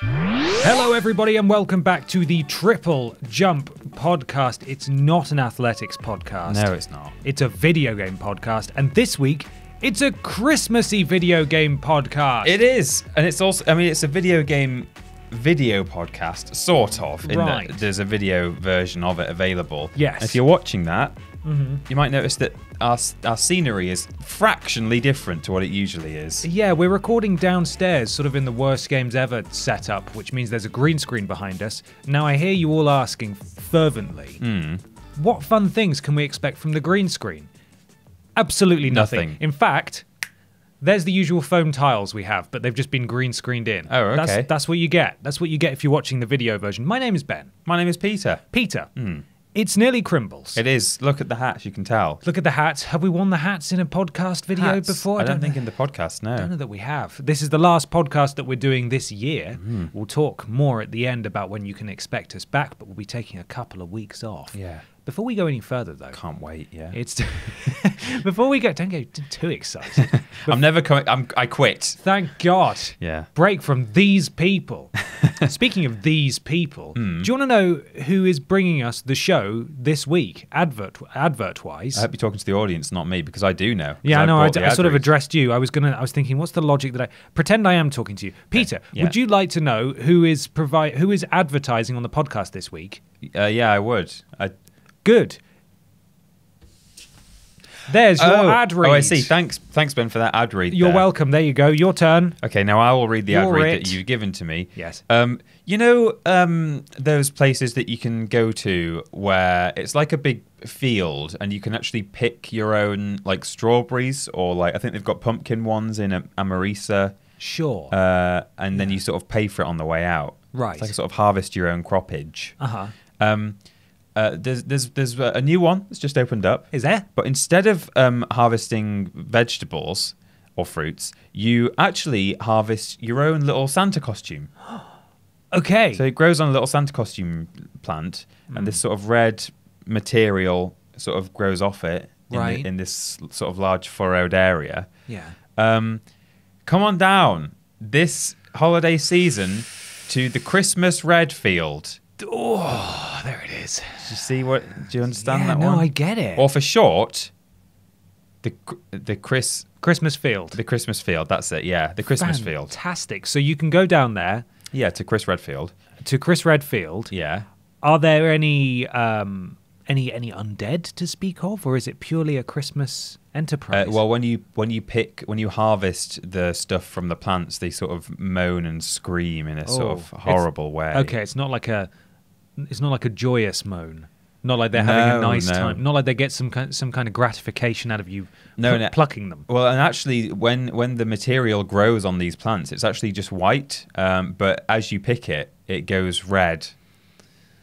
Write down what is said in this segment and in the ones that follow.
Hello, everybody, and welcome back to the Triple Jump podcast. It's not an athletics podcast. No, it's not. It's a video game podcast, and this week it's a Christmassy video game podcast. It is, and it's also. I mean, it's a video game video podcast, sort of. In Right. that there's a video version of it available. Yes. If you're watching that, you might notice that our our scenery is fractionally different to what it usually is. Yeah, we're recording downstairs, sort of in the worst games ever setup, which means there's a green screen behind us. Now, I hear you all asking fervently, Hmm. what fun things can we expect from the green screen? Absolutely nothing. Nothing. In fact, there's the usual foam tiles we have, but they've just been green screened in. Oh, That's, okay. that's what you get. That's what you get if you're watching the video version. My name is Ben. My name is Peter. Peter. It's nearly Crimbles. It is. Look at the hats. You can tell. Look at the hats. Have we worn the hats in a podcast video Hats. before? I don't think know. in the podcast. No. I don't know that we have. This is the last podcast that we're doing this year. Hmm. We'll talk more at the end about when you can expect us back, but we'll be taking a couple of weeks off. Yeah. Before we go any further, though, Can't wait. Yeah. it's before we go. Don't get too excited. I'm never coming. I'm. I quit. Thank God. Yeah. Break from these people. Speaking of these people, Hmm. do you want to know who is bringing us the show this week, advert advert wise? I hope you're talking to the audience, not me, because I do know. Yeah, I know. I, bought d- the I sort of addressed you. I was gonna. I was thinking, what's the logic that I pretend I am talking to you, Peter? yeah. Would you like to know who is provide who is advertising on the podcast this week? Uh, yeah, I would. I, Good. There's your oh, ad read. oh, I see. Thanks, thanks, Ben, for that ad read. You're there. welcome. There you go. Your turn. Okay, now I will read the ad You're read it. that you've given to me. Yes. Um, you know um, those places that you can go to where it's like a big field and you can actually pick your own like strawberries or like I think they've got pumpkin ones in Am- Amarisa. Sure. Uh, and then you sort of pay for it on the way out. Right. It's like a sort of harvest your own croppage. Uh huh. Um, uh, there's there's there's a new one that's just opened up. Is there? But instead of um, harvesting vegetables or fruits, you actually harvest your own little Santa costume. Okay. So it grows on a little Santa costume plant, and this sort of red material sort of grows off it in, the- in this sort of large furrowed area. yeah. Um, come on down this holiday season to the Christmas red field. Oh, there it is. Do you see what? Do you understand yeah, that no, one? I get it. Or for short, the the Chris Christmas field. the Christmas field. That's it. Yeah, the Christmas field. Fantastic. So you can go down there Yeah, to Chris Redfield. to Chris Redfield. Yeah. Are there any um, any any undead to speak of, or is it purely a Christmas Uh, enterprise? well, when you when you pick when you harvest the stuff from the plants, they sort of moan and scream in a sort Oh, of horrible way. okay, it's not like a it's not like a joyous moan. Not like they're having a nice no. time. Not like they get some kind some kind of gratification out of you No, pl- no. plucking them. Well, and actually, when when the material grows on these plants, it's actually just white. Um, but as you pick it, it goes red.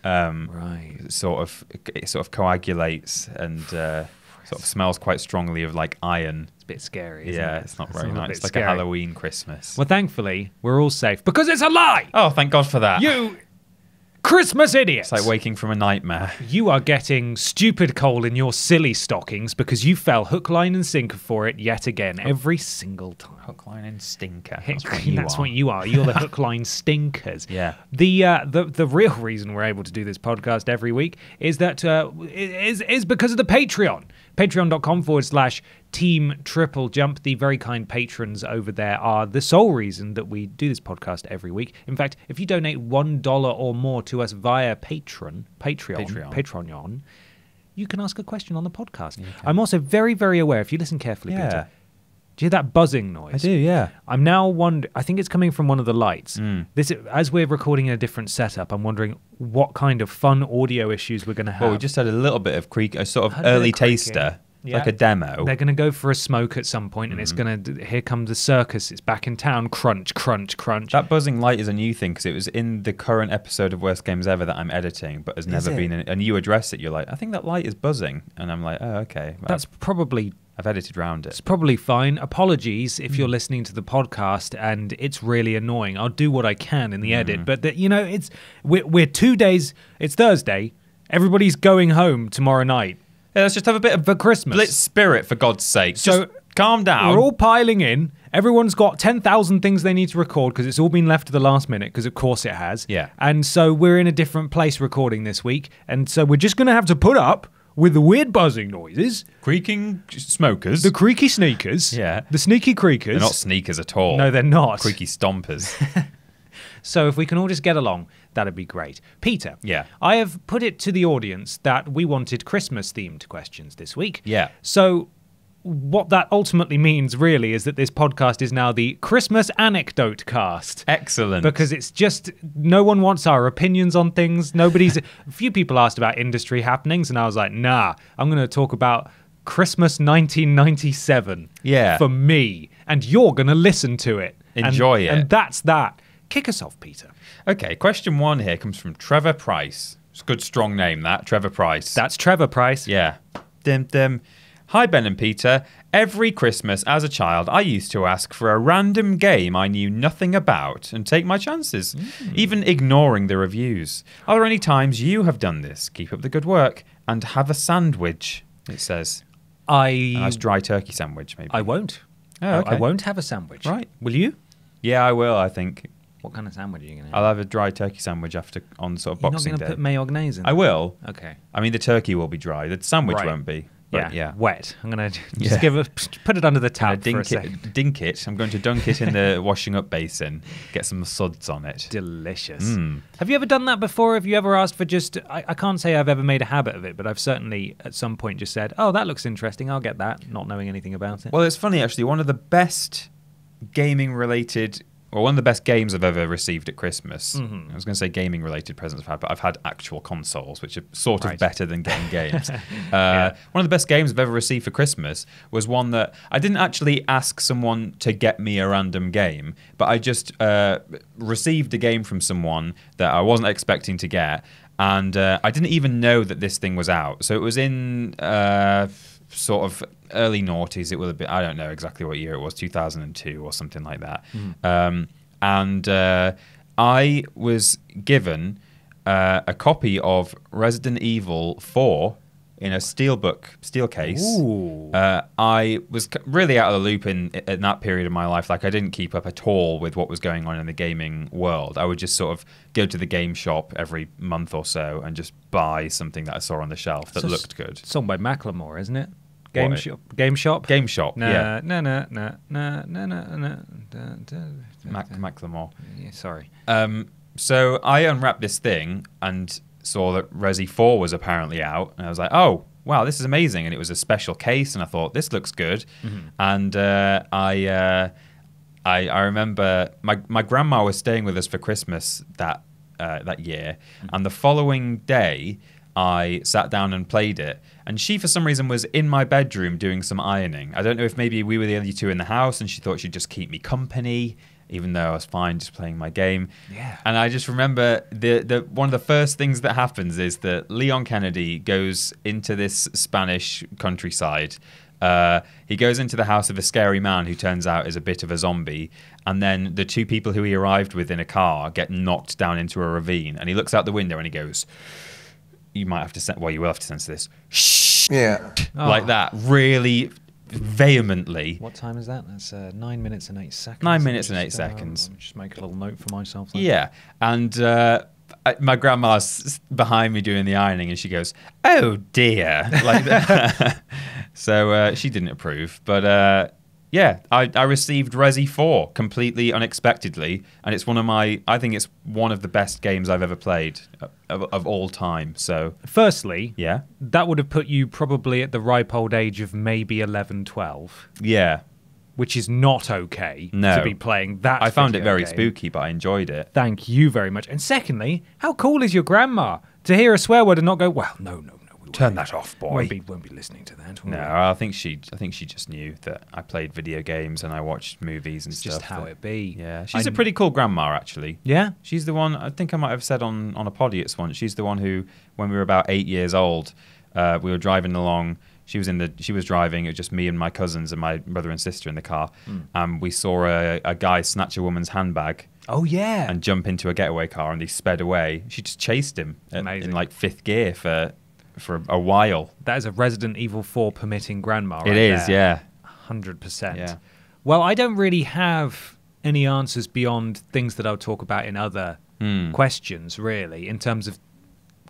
Um, Right. Sort of, it sort of coagulates and uh, sort of smells quite strongly of like iron. It's a bit scary. Isn't Yeah, it? it's not very nice. It's like scary. a Halloween Christmas. Well, thankfully, we're all safe because it's a lie. Oh, thank God for that. You Christmas idiots. It's like waking from a nightmare. You are getting stupid coal in your silly stockings because you fell hook, line, and sinker for it yet again every single time. Hook, line, and stinker. That's, That's what you are. what you are. You're the hook, line, stinkers. Yeah. The uh, the the real reason we're able to do this podcast every week is that uh, is is because of the Patreon. Patreon.com forward slash Team Triple Jump. The very kind patrons over there are the sole reason that we do this podcast every week. In fact, if you donate one dollar or more to us via Patreon, Patreon, Patreon. Patreon, you can ask a question on the podcast. I'm also very, very aware. If you listen carefully, Yeah. Peter, do you hear that buzzing noise? I do, yeah. I'm now wondering. I think it's coming from one of the lights. Mm. This, as we're recording in a different setup, I'm wondering what kind of fun audio issues we're going to have. Well, we just had a little bit of creak, a sort of Had a bit early taster, Yeah. like a demo. They're going to go for a smoke at some point, and it's Mm-hmm. going to. Here comes the circus. It's back in town. Crunch, crunch, crunch. That buzzing light is a new thing because it was in the current episode of Worst Games Ever that I'm editing, but has never been. In, and you address it, you're like, I think that light is buzzing, and I'm like, oh, okay. Well, That's probably I've edited around it. It's probably fine. Apologies if Mm. you're listening to the podcast and it's really annoying. I'll do what I can in the Mm. edit, but that you know, it's we're, we're two days. It's Thursday. Everybody's going home tomorrow night Yeah, let's just have a bit of for Christmas. blitz spirit for God's sake. So- Just calm down. We're all piling in. Everyone's got 10,000 things they need to record because it's all been left to the last minute because, of course, it has. Yeah. And so we're in a different place recording this week. And so we're just going to have to put up with the weird buzzing noises, Creaking smokers. the creaky sneakers, Yeah. the sneaky creakers. they're not sneakers at all. no, they're not. creaky stompers. So if we can all just get along, that'd be great. Peter. Yeah. I have put it to the audience that we wanted Christmas themed questions this week. Yeah. So what that ultimately means really is that this podcast is now the Christmas anecdote cast. Excellent. Because it's just no one wants our opinions on things. Nobody's. a few people asked about industry happenings, and I was like, nah, I'm going to talk about Christmas 1997. Yeah. For me, and you're going to listen to it. And- Enjoy it. And that's that. Kick us off, Peter. okay, question one here comes from Trevor Price. It's a good, strong name, that. Trevor Price. That's Trevor Price. Yeah. Dim dim. Hi, Ben and Peter. Every Christmas as a child, I used to ask for a random game I knew nothing about and take my chances, hmm. even ignoring the reviews. Are there any times you have done this? Keep up the good work and have a sandwich, it says. A I nice dry turkey sandwich, maybe. I won't. Oh, I- I won't have a sandwich. Right. Will you? yeah, I will, I think. What kind of sandwich are you going to have? I'll have a dry turkey sandwich after on sort of You're not Boxing going to put mayonnaise in. I will. Okay. I mean, the turkey will be dry. The sandwich Right. won't be. Yeah. But yeah. Wet. I'm going to just Yeah. give it. Put it under the Uh, tap for a dink, second. it, dink it. I'm going to dunk it in the washing up basin. Get some suds on it. Delicious. Mm. Have you ever done that before? Have you ever asked for just? I, I can't say I've ever made a habit of it, but I've certainly at some point just said, "Oh, that looks interesting. I'll get that," not knowing anything about it. Well, it's funny actually. One of the best gaming related, or one of the best games I've ever received at Christmas. Mhm. I was going to say gaming related presents I've had, but I've had actual consoles, which are sort of better than getting games. uh, Yeah. One of the best games I've ever received for Christmas was one that I didn't actually ask someone to get me a random game, but I just uh, received a game from someone that I wasn't expecting to get. And uh, I didn't even know that this thing was out. So it was in uh, sort of early noughties. It will have been, I don't know exactly what year it was, 2002 or something like that. Um, and uh, I was given uh, a copy of Resident Evil 4 in a steelbook, steel case. Uh, I was really out of the loop in, in that period of my life. Like, I didn't keep up at all with what was going on in the gaming world. I would just sort of go to the game shop every month or so and just buy something that I saw on the shelf that So looked good. Song by Macklemore, isn't it? Game What? shop. Game shop. Game shop, Nah, yeah. nah, nah, nah, nah, da, da, da, Mac-. Macklemore. Yeah, sorry. Um, so I unwrapped this thing and saw that Resi 4 was apparently out. And I was like, oh, wow, this is amazing. And it was a special case. And I thought, this looks good. And uh, I, uh, I, I remember my, my grandma was staying with us for Christmas that, uh, that year. And the following day, I sat down and played it. And she, for some reason, was in my bedroom doing some ironing. I don't know if maybe we were the only two in the house and she thought she'd just keep me company, even though I was fine just playing my game. Yeah. And I just remember the, the one of the first things that happens is that Leon Kennedy goes into this Spanish countryside. Uh, he goes into the house of a scary man who turns out is a bit of a zombie. And then the two people who he arrived with in a car get knocked down into a ravine. And he looks out the window and he goes, You might have to, sen- well, you will have to censor this. Shh. Yeah. Oh. Like that, really vehemently. What time is that? That's uh, nine minutes and eight seconds. Nine minutes and eight just, uh, seconds. just make a little note for myself. then. Yeah, and uh, my grandma's behind me doing the ironing, and she goes, "Oh dear," like that. so uh, she didn't approve, but uh, yeah, I, I received Resi Four completely unexpectedly, and it's one of my, I think it's one of the best games I've ever played uh, of, of all time. So Firstly, yeah, that would have put you probably at the ripe old age of maybe 11, 12, yeah, which is not okay No. to be playing that. I found it very game. spooky, but I enjoyed it. Thank you very much. And secondly, how cool is your grandma to hear a swear word and not go, well, no, no, Turn that off, Won't boy. be, won't be listening to that. No, we?" I think she, I think she just knew that I played video games and I watched movies and It's stuff. just how that- it be. Yeah, she's I- a pretty cool grandma, actually. Yeah? She's the one. I think I might have said on on a podiots once. She's the one who, when we were about eight years old, uh, we were driving along. She was in the. She was driving. It was just me and my cousins and my brother and sister in the car. Hmm. And we saw a, a guy snatch a woman's handbag Oh, yeah. and jump into a getaway car, and he sped away. She just chased him at- in like fifth gear for for a while. that is a Resident Evil 4 permitting grandma. It right is, there. yeah. hundred percent. Yeah. Well, I don't really have any answers beyond things that I'll talk about in other Hmm. questions, really, in terms of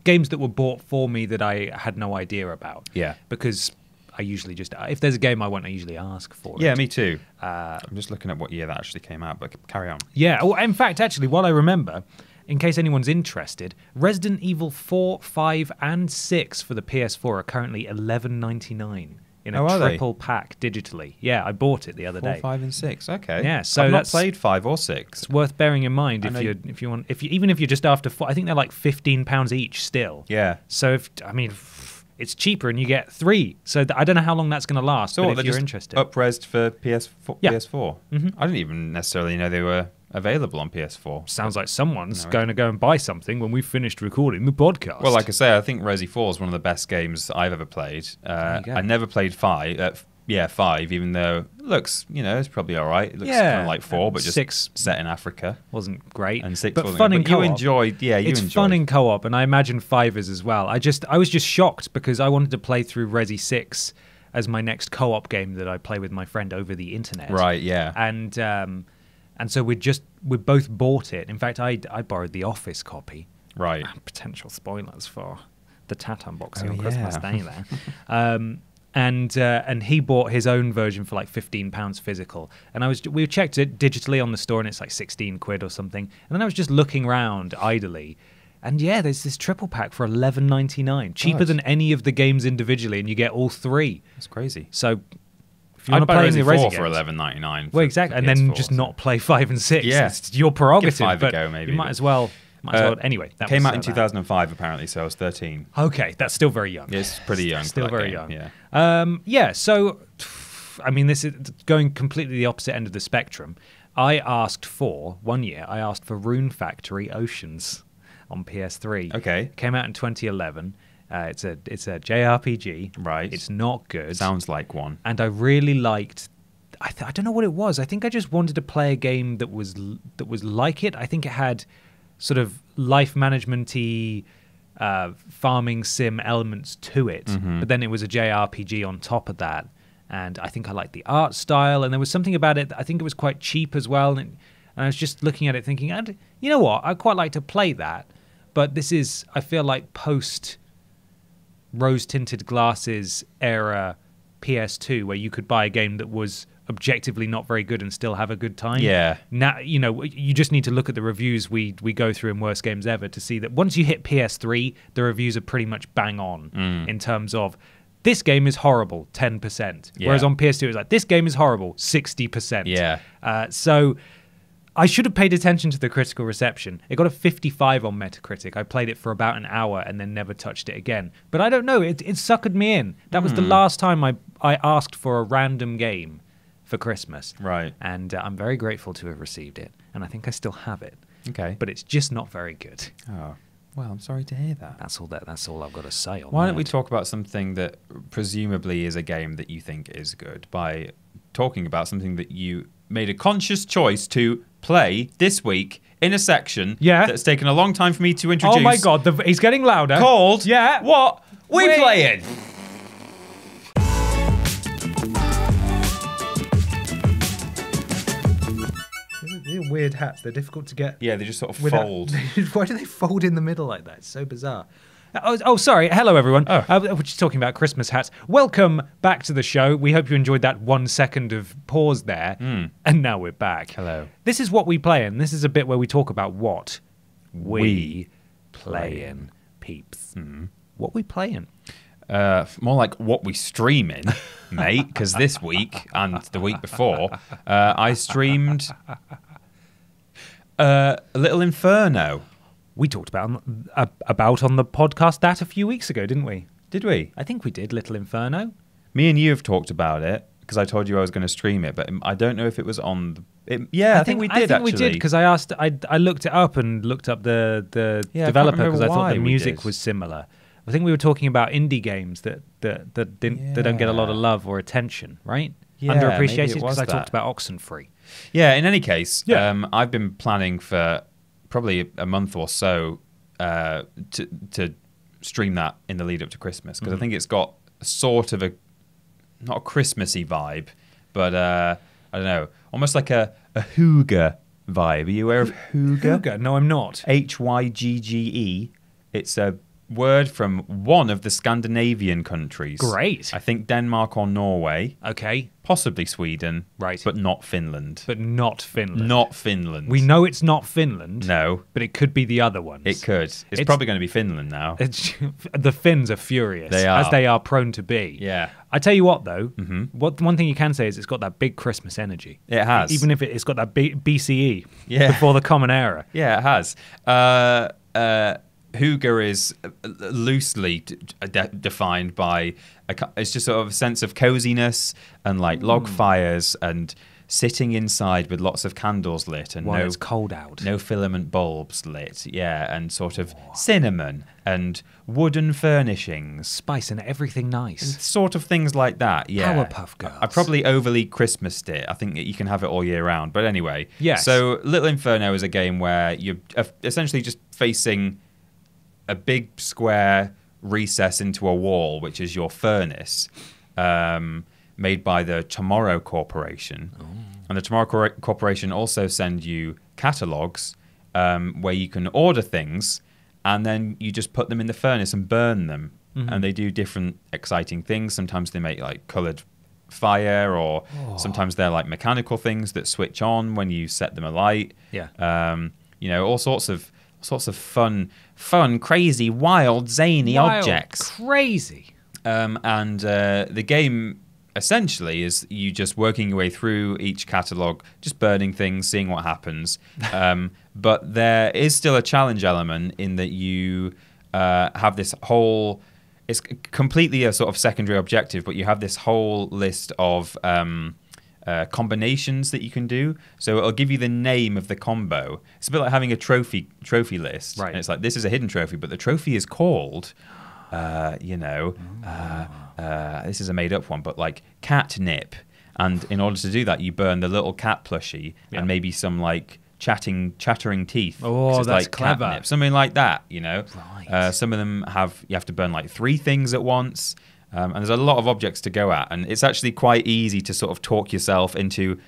games that were bought for me that I had no idea about. Yeah. Because I usually just, if there's a game I want, I usually ask for Yeah, it. me too. Uh, I'm just looking at what year that actually came out, but carry on. yeah. Oh, in fact, actually, while I remember, in case anyone's interested, Resident Evil 4, 5, and 6 for the PS4 are currently eleven ninety nine in a Oh, are they? triple pack digitally. Yeah, I bought it the other Four, day. five, and six. Okay. Yeah, so I've not that's- played five or six. It's worth bearing in mind if you if you want if you even if you're just after four, I think they're like fifteen pounds each still. Yeah. So if I mean, it's cheaper and you get three. So th- I don't know how long that's going to last. So but what, if you're interested, Upresed for PS4. Yeah. PS4. Mhm. I didn't even necessarily know they were available on PS4. sounds like someone's No, going to go and buy something when we've finished recording the podcast. Well, like I say, I think Resi 4 is one of the best games I've ever played. Uh, There you go. I never played five. Uh, yeah, five. Even though it looks, you know, it's probably all right. It looks Yeah. kind of like four, but just Six set in Africa. wasn't great, And six, but wasn't fun in But you co-op. enjoyed. Yeah, you it's enjoyed. fun in co-op, and I imagine five is as well. I just I was just shocked because I wanted to play through Resi Six as my next co-op game that I play with my friend over the internet. Right. Yeah. and um, and so we just we both bought it. In fact, I I borrowed the Office copy. right. Potential spoilers for the Tat unboxing Oh, on Christmas. Day there. um, and uh, and he bought his own version for like fifteen pounds physical, and I was we checked it digitally on the store, and it's like sixteen quid or something. And then I was just looking around idly. And yeah, there's this triple pack for eleven ninety nine, cheaper God. than any of the games individually, and you get all three. That's crazy. So if you I'd want to buy play Resi the 4 Resi for eleven ninety nine. well, exactly, and then just not play five and six. Yeah. it's your prerogative. five a but go, maybe, you might as well. Might as Uh, well. Anyway, that came was, out in uh, 2005 apparently, so I was 13. Okay, that's still very young. Yeah, it's pretty young. still very game, young. Yeah. Um, yeah. So, I mean, this is going completely the opposite end of the spectrum. I asked for one year. I asked for Rune Factory Oceans on PS3. Okay. Came out in 2011. Uh, it's a it's a JRPG. Right. It's not good. Sounds like one. and I really liked. I, th- I don't know what it was. I think I just wanted to play a game that was l- that was like it. I think it had sort of life managementy, uh, farming sim elements to it, Mhm. but then it was a JRPG on top of that. And I think I liked the art style, and there was something about it. that I think it was quite cheap as well. And, it, and I was just looking at it, thinking, and you know what? I'd quite like to play that, but this is I feel like post rose tinted glasses era PS2 where you could buy a game that was objectively not very good and still have a good time. Yeah. Now, you know, you just need to look at the reviews we we go through in worst games ever to see that once you hit PS3, the reviews are pretty much bang on Mm. in terms of this game is horrible, 10%. Yeah. Whereas on PS2 it's like this game is horrible, 60%. Yeah. Uh, so I should have paid attention to the critical reception. It got a 55 on Metacritic. I played it for about an hour and then never touched it again. But I don't know. It, it suckered me in. That was the Hmm. last time I, I asked for a random game for Christmas. Right. And uh, I'm very grateful to have received it. And I think I still have it. Okay. But it's just not very good. oh, well, I'm sorry to hear that. That's all that. That's all I've got to say on Why don't we talk about something that presumably is a game that you think is good by talking about something that you made a conscious choice to play this week in a section Yeah. that's taken a long time for me to introduce. Oh my god, the, he's getting louder. Called Yeah. What we Wait. playing? These are weird hats. They're difficult to get. Yeah, they just sort of without- fold. Why do they fold in the middle like that? It's so bizarre. Oh, oh, sorry. Hello, everyone. Oh. Uh, we're just talking about Christmas hats. Welcome back to the show. We hope you enjoyed that one second of pause there. Mm. And now we're back. Hello. This is what we play in. This is a bit where we talk about what we, We play in, peeps. What we play in. Uh, more like what we stream in, mate. Because this week and the week before, uh, I streamed uh, a little Inferno. We talked about on, uh, about on the podcast that a few weeks ago, didn't we? Did we? I think we did. Little Inferno. Me and you have talked about it because I told you I was going to stream it, but I don't know if it was on. The, it, yeah, I, think, we did. I think actually. we did because I asked. I I looked it up and looked up the the Yeah, developer because I thought the music was similar. I think we were talking about indie games that that that didn't that don't get a lot of love or attention, right? Yeah, Underappreciated because I talked about Oxenfree. Yeah. In any case, Yeah. um, I've been planning for probably a month or so uh, to to stream that in the lead up to Christmas because Mhm. I think it's got sort of a not a Christmassy vibe, but uh, I don't know, almost like a a hygge vibe. Are you aware of? Hygge? No, I'm not. H Y G G E. It's a word from one of the Scandinavian countries. Great. I think Denmark or Norway, Okay, possibly Sweden, Right. but not Finland. but not Finland. not Finland. We know it's not Finland. No, but it could be the other ones. it could. It's, It's- probably going to be Finland now. It's, the Finns are furious, They are. as they are prone to be. Yeah. I tell you what, though, what one thing you can say is it's got that big Christmas energy. It has. even if it, it's got that B- BCE Yeah. before the Common Era. Yeah, it has. Uh, uh, Hygge is uh, loosely de- defined by a, it's just sort of a sense of coziness and like Hmm. log fires and sitting inside with lots of candles lit and While no it's cold out. no filament bulbs lit. Yeah, and sort of cinnamon and wooden furnishings. Spice and everything nice. Sort of things like that, yeah. Powerpuff Girls. I probably overly Christmased it. I think you can have it all year round. But anyway, Yes. So Little Inferno is a game where you're uh, essentially just facing a big square recess into a wall, which is your furnace, um, made by the Tomorrow Corporation. Oh. And the Tomorrow Cor- Corporation also send you catalogs um, where you can order things, and then you just put them in the furnace and burn them. Mm-hmm. And they do different exciting things. Sometimes they make like coloured fire, or Oh. sometimes they're like mechanical things that switch on when you set them alight. Yeah. Um, you know, all sorts of sorts of fun, fun, crazy, wild, zany Wild, objects. Crazy. Um, and uh, the game essentially is you just working your way through each catalog, just burning things, seeing what happens. Um, but there is still a challenge element in that you uh, have this whole. It's completely a sort of secondary objective, but you have this whole list of um, uh, combinations that you can do. So it'll give you the name of the combo. It's a bit like having a trophy trophy list. Right. And it's like this is a hidden trophy, but the trophy is called uh, you know, uh, uh, this is a made up one, but like catnip. And in order to do that, you burn the little cat plushie Yeah. and maybe some like chatting, chattering teeth. Oh, that's like clever. catnip, something like that. You know, Right. uh, some of them have you have to burn like three things at once, um, and there's a lot of objects to go at, and it's actually quite easy to sort of talk yourself into,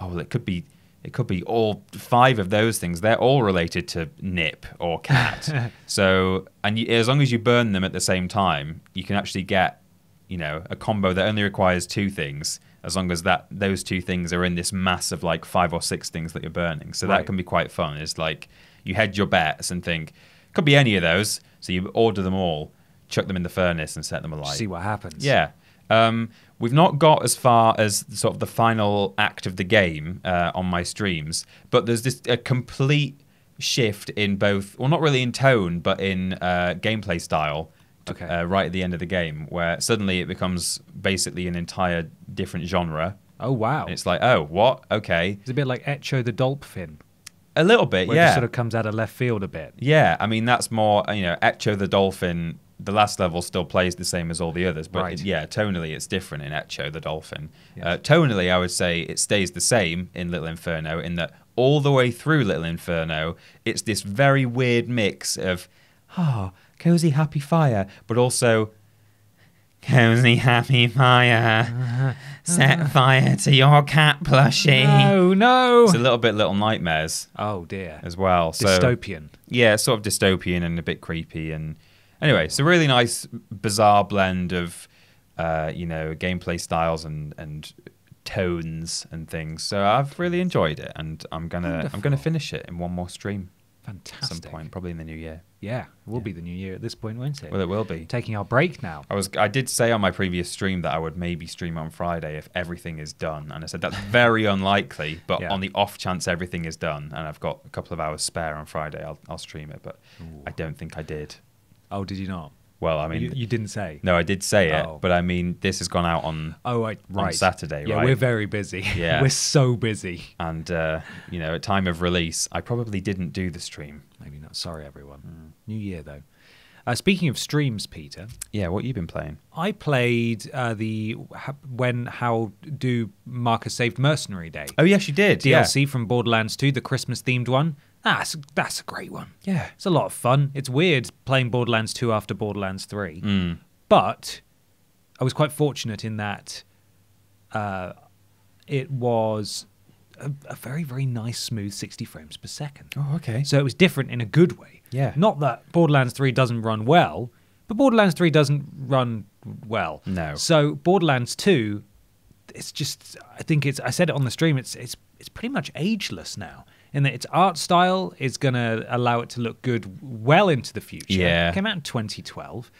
oh well, it could be. It could be all five of those things. They're all related to nip or cat. so, and you, as long as you burn them at the same time, you can actually get, you know, a combo that only requires two things. As long as that those two things are in this mass of like five or six things that you're burning, so Right. that can be quite fun. It's like you hedge your bets and think could be any of those. So you order them all, chuck them in the furnace, and set them alight. See what happens. Yeah. Um, we've not got as far as sort of the final act of the game uh, on my streams, but there's this a complete shift in both, well, not really in tone, but in uh, gameplay style. Okay. Uh, right at the end of the game, where suddenly it becomes basically an entire different genre. Oh wow. And it's like, oh, what? Okay. It's a bit like Echo the Dolphin, A little bit, it yeah. just sort of comes out of left field a bit. Yeah, I mean that's more you know Echo the Dolphin. The last level still plays the same as all the others, but Right. it- yeah, tonally it's different in Echo the Dolphin. Yes. Uh, tonally, I would say it stays the same in Little Inferno in that all the way through Little Inferno, it's this very weird mix of ah cozy happy fire, but also cozy happy fire. Set fire to your cat plushie. No, no. It's a little bit Little Nightmares oh dear. as well. So Dystopian. yeah, sort of dystopian and a bit creepy. And anyway, it's a really nice, bizarre blend of, uh, you know, gameplay styles and and tones and things. So I've really enjoyed it, and I'm gonna I'm gonna finish it in one more stream at Fantastic. some point, probably in the new year. Yeah, it will be the new year at this point, won't it? Well, it will be. Taking our break now. I was I did say on my previous stream that I would maybe stream on Friday if everything is done, and I said that's very unlikely. But Yeah. on the off chance everything is done, and I've got a couple of hours spare on Friday, I'll I'll stream it. But I don't think I did. Oh, did you not? Well, I mean, you, you didn't say. no, I did say it, Oh. but I mean this has gone out on Oh, right. right. Saturday, yeah, right? we're very busy. Yeah. we're so busy. and uh, you know at time of release, I probably didn't do the stream. Maybe not. Sorry, everyone. Hmm. New year though. Uh, speaking of streams, Peter, Yeah, what you been playing? I played uh, the ha- when how do Marcus saved Mercenary Day Oh yes, you did. DLC from Borderlands 2, the Christmas themed one. That's that's a great one. Yeah. It's a lot of fun. It's weird playing Borderlands 2 after Borderlands 3. Mm. But I was quite fortunate in that uh, it was a, a very very nice smooth 60 frames per second. Oh, okay. So it was different in a good way. Yeah. Not that Borderlands 3 doesn't run well, but Borderlands 3 doesn't run well. No. So Borderlands 2 it's just I think it's I said it on the stream it's it's it's pretty much ageless now in that its art style is going to allow it to look good well into the future. Yeah. It came out in 2012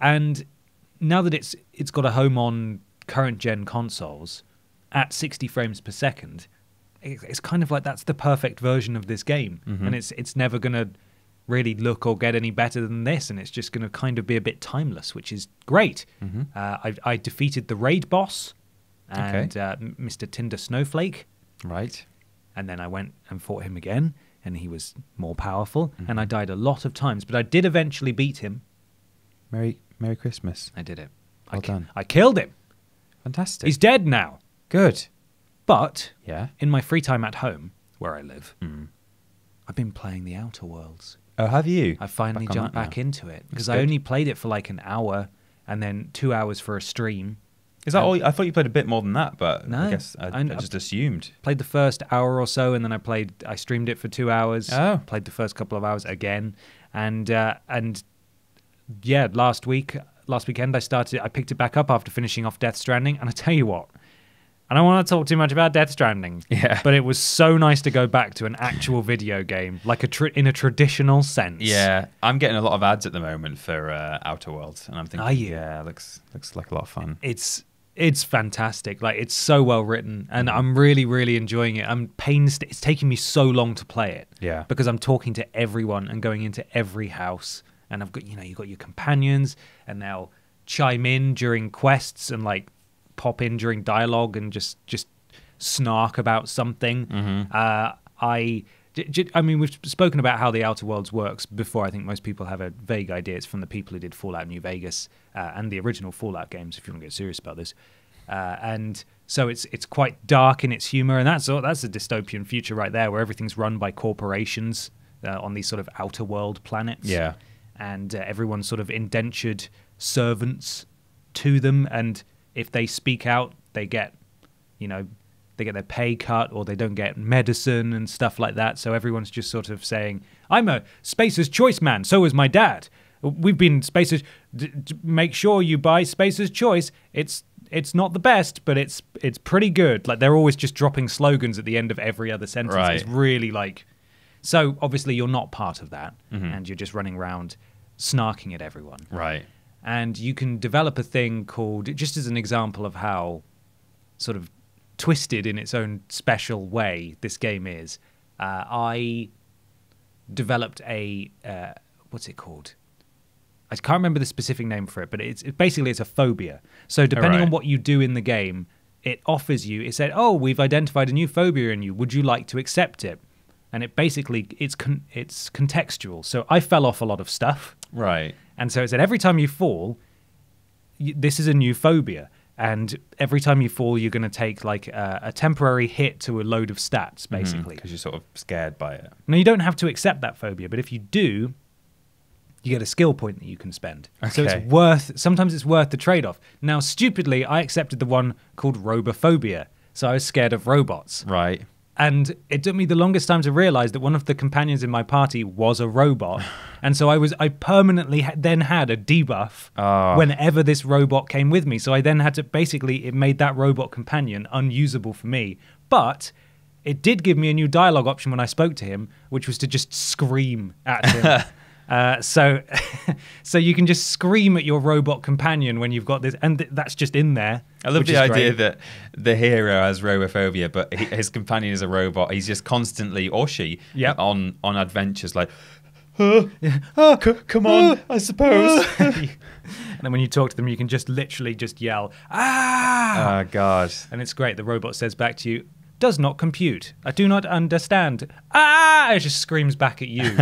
and now that it's it's got a home on current gen consoles at 60 frames per second it's kind of like that's the perfect version of this game and it's it's never going to really look or get any better than this and it's just going to kind of be a bit timeless which is great uh, I, I defeated the raid boss and Okay. uh, mr tinder snowflake Right. And then i went and fought him again and he was more powerful and Mm-hmm. i died a lot of times but i did eventually beat him Merry Merry Christmas. i did it I, Well ki- done. I killed him Fantastic. he's dead now good. but Yeah. in my free time at home where i live Mm. i've been playing the outer worlds Oh, have you? I finally Back jumped that now. back into it because I only played it for like an hour and then two hours for a stream. Is that all? I thought you played a bit more than that, but No. I guess I, I- I just assumed. Played the first hour or so, and then I played. I streamed it for two hours. Oh. Played the first couple of hours again, and uh, and yeah, last week, last weekend, I started. I picked it back up after finishing off Death Stranding, and I tell you what, I don't want to talk too much about Death Stranding. Yeah. But it was so nice to go back to an actual video game, like a tr- in a traditional sense. Yeah, I'm getting a lot of ads at the moment for uh, Outer Worlds, and I'm thinking, Are you? yeah, looks looks like a lot of fun. it's it's fantastic. Like it's so well written, and I'm really really enjoying it. I'm pains. It's taking me so long to play it. Yeah. because I'm talking to everyone and going into every house, and I've got you know you've got your companions, and they'll chime in during quests and like pop in during dialogue and just just snark about something. Uh, I. I mean, we've spoken about how the Outer Worlds works before. I think most people have a vague idea. It's from the people who did Fallout New Vegas uh, and the original Fallout games. If you want to get serious about this, uh, and so it's it's quite dark in its humor, and that's that's a dystopian future right there, where everything's run by corporations uh, on these sort of outer world planets. Yeah. and uh, everyone's sort of indentured servants to them, and if they speak out, they get, you know, they get their pay cut or they don't get medicine and stuff like that. So everyone's just sort of saying, "I'm a Spacer's Choice man. So is my dad. We've been Spacer's. D- d- make sure you buy Spacer's Choice. It's it's not the best, but it's it's pretty good. Like they're always just dropping slogans at the end of every other sentence. Right. It's really like. So obviously you're not part of that, Mm-hmm. and you're just running around snarking at everyone Right. and you can develop a thing called just as an example of how sort of twisted in its own special way this game is uh, i developed a uh, what's it called? I can't remember the specific name for it but it's it, basically it's a phobia. So depending on what you do in the game it offers you it said oh we've identified a new phobia in you. Would you like to accept it? And it basically it's con- it's contextual. So i fell off a lot of stuff. Right. and so it said every time you fall, y this is a new phobia. And every time you fall, you're going to take like a, a temporary hit to a load of stats, mm-hmm. basically. Because you're sort of scared by it. Now, you don't have to accept that phobia, but if you do, you get a skill point that you can spend. So it's worth, sometimes it's worth the trade off. Now, stupidly, I accepted the one called robophobia. So I was scared of robots. Right. And it took me the longest time to realize that one of the companions in my party was a robot. and so I was I permanently ha- then had a debuff Ah. whenever this robot came with me. So I then had to basically it made that robot companion unusable for me. But it did give me a new dialogue option when I spoke to him, which was to just scream at him. Uh, so, so you can just scream at your robot companion when you've got this, and th- that's just in there. I love the idea great. that the hero has robophobia, but he, his companion is a robot. He's just constantly, or she, Yep. on on adventures like, "Huh? Ah, c- come on, I suppose. and then when you talk to them, you can just literally just yell, ah! oh God. and it's great. The robot says back to you, does not compute. I do not understand. Ah! It just screams back at you.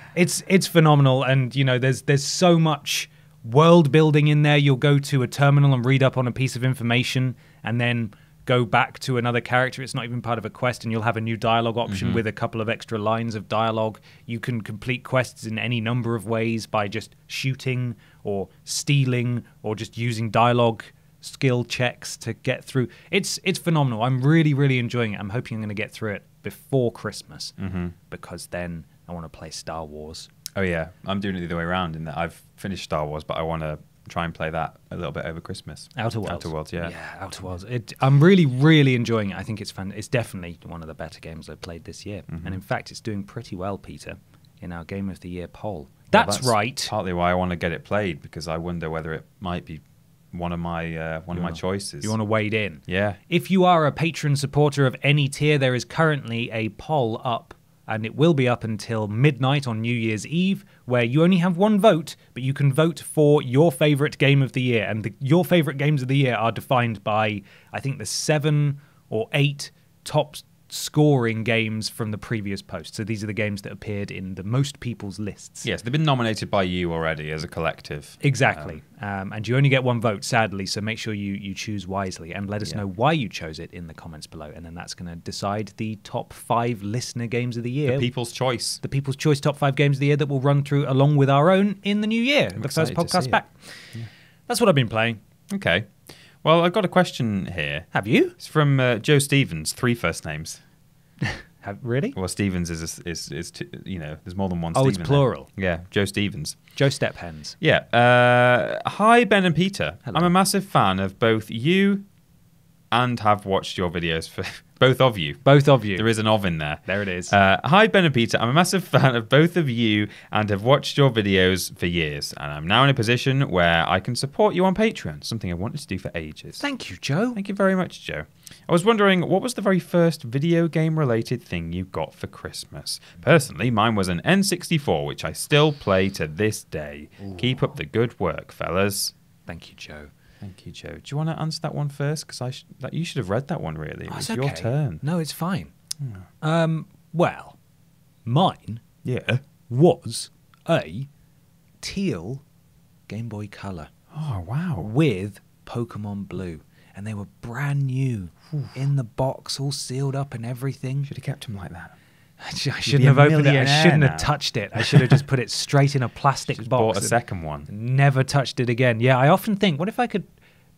it's it's phenomenal, and you know, there's there's so much world building in there. You'll go to a terminal and read up on a piece of information, and then go back to another character. It's not even part of a quest, and you'll have a new dialogue option with a couple of extra lines of dialogue. You can complete quests in any number of ways by just shooting or stealing or just using dialogue skill checks to get through. It's it's phenomenal. I'm really really enjoying it. I'm hoping I'm going to get through it before Christmas Mm-hmm. because then I want to play Star Wars. Oh yeah, I'm doing it the other way around in that I've finished Star Wars, but I want to try and play that a little bit over Christmas. Outer Worlds. Outer Worlds, yeah. Yeah, Outer Worlds. It, I'm really, really enjoying it. I think it's fun. It's definitely one of the better games I've played this year. Mm-hmm. And in fact, it's doing pretty well, Peter, in our Game of the Year poll. Well, That's, right. Partly why I want to get it played because I wonder whether it might be one of my uh, one You of my wanna- choices. You want to wade in? Yeah. If you are a patron supporter of any tier, there is currently a poll up, and it will be up until midnight on New Year's Eve, where you only have one vote, but you can vote for your favorite game of the year. And the, your favorite games of the year are defined by, I think, the seven or eight top scoring games from the previous post. So these are the games that appeared in the most people's lists. Yes, they've been nominated by you already as a collective. Exactly. Um, and you only get one vote, sadly, so make sure you, you choose wisely and let us Yeah. know why you chose it in the comments below. And then that's going to decide the top five listener games of the year. The People's Choice. the People's Choice top five games of the year that we'll run through along with our own in the new year, the first podcast back. That's what I've been playing. Okay. Well, I've got a question here. Have you? It's from uh, Joe Stevens, three first names. Have, really? Well, Stevens is is is t- you know, there's more than one. Oh, it's Stephen there. plural. Yeah, Joe Stevens. Joe Stephens. Yeah. Uh, hi, Ben and Peter. Hello. I'm a massive fan of both you and have watched your videos for both of you. Both of you. There is an of in there. There it is. Uh, hi, Ben and Peter. I'm a massive fan of both of you and have watched your videos for years. And I'm now in a position where I can support you on Patreon, something I wanted to do for ages. Thank you, Joe. Thank you very much, Joe. I was wondering, what was the very first video game related thing you got for Christmas? Personally, mine was an N64, which I still play to this day. Keep up the good work, fellas. Thank you, Joe. Thank you, Joe. Do you want to answer that one first? Because I sh- that, you should have read that one, really. It Oh, was it's your turn. No, it's fine. Um, well, mine Yeah. was a teal Game Boy Color Oh, wow. with Pokemon Blue. And they were brand new in the box, all sealed up and everything. Should have kept them like that. I sh- I be shouldn't have opened it. I shouldn't now. have touched it. I should have just put it straight in a plastic Just box. bought a second one. Never touched it again. Yeah, I often think, what if I could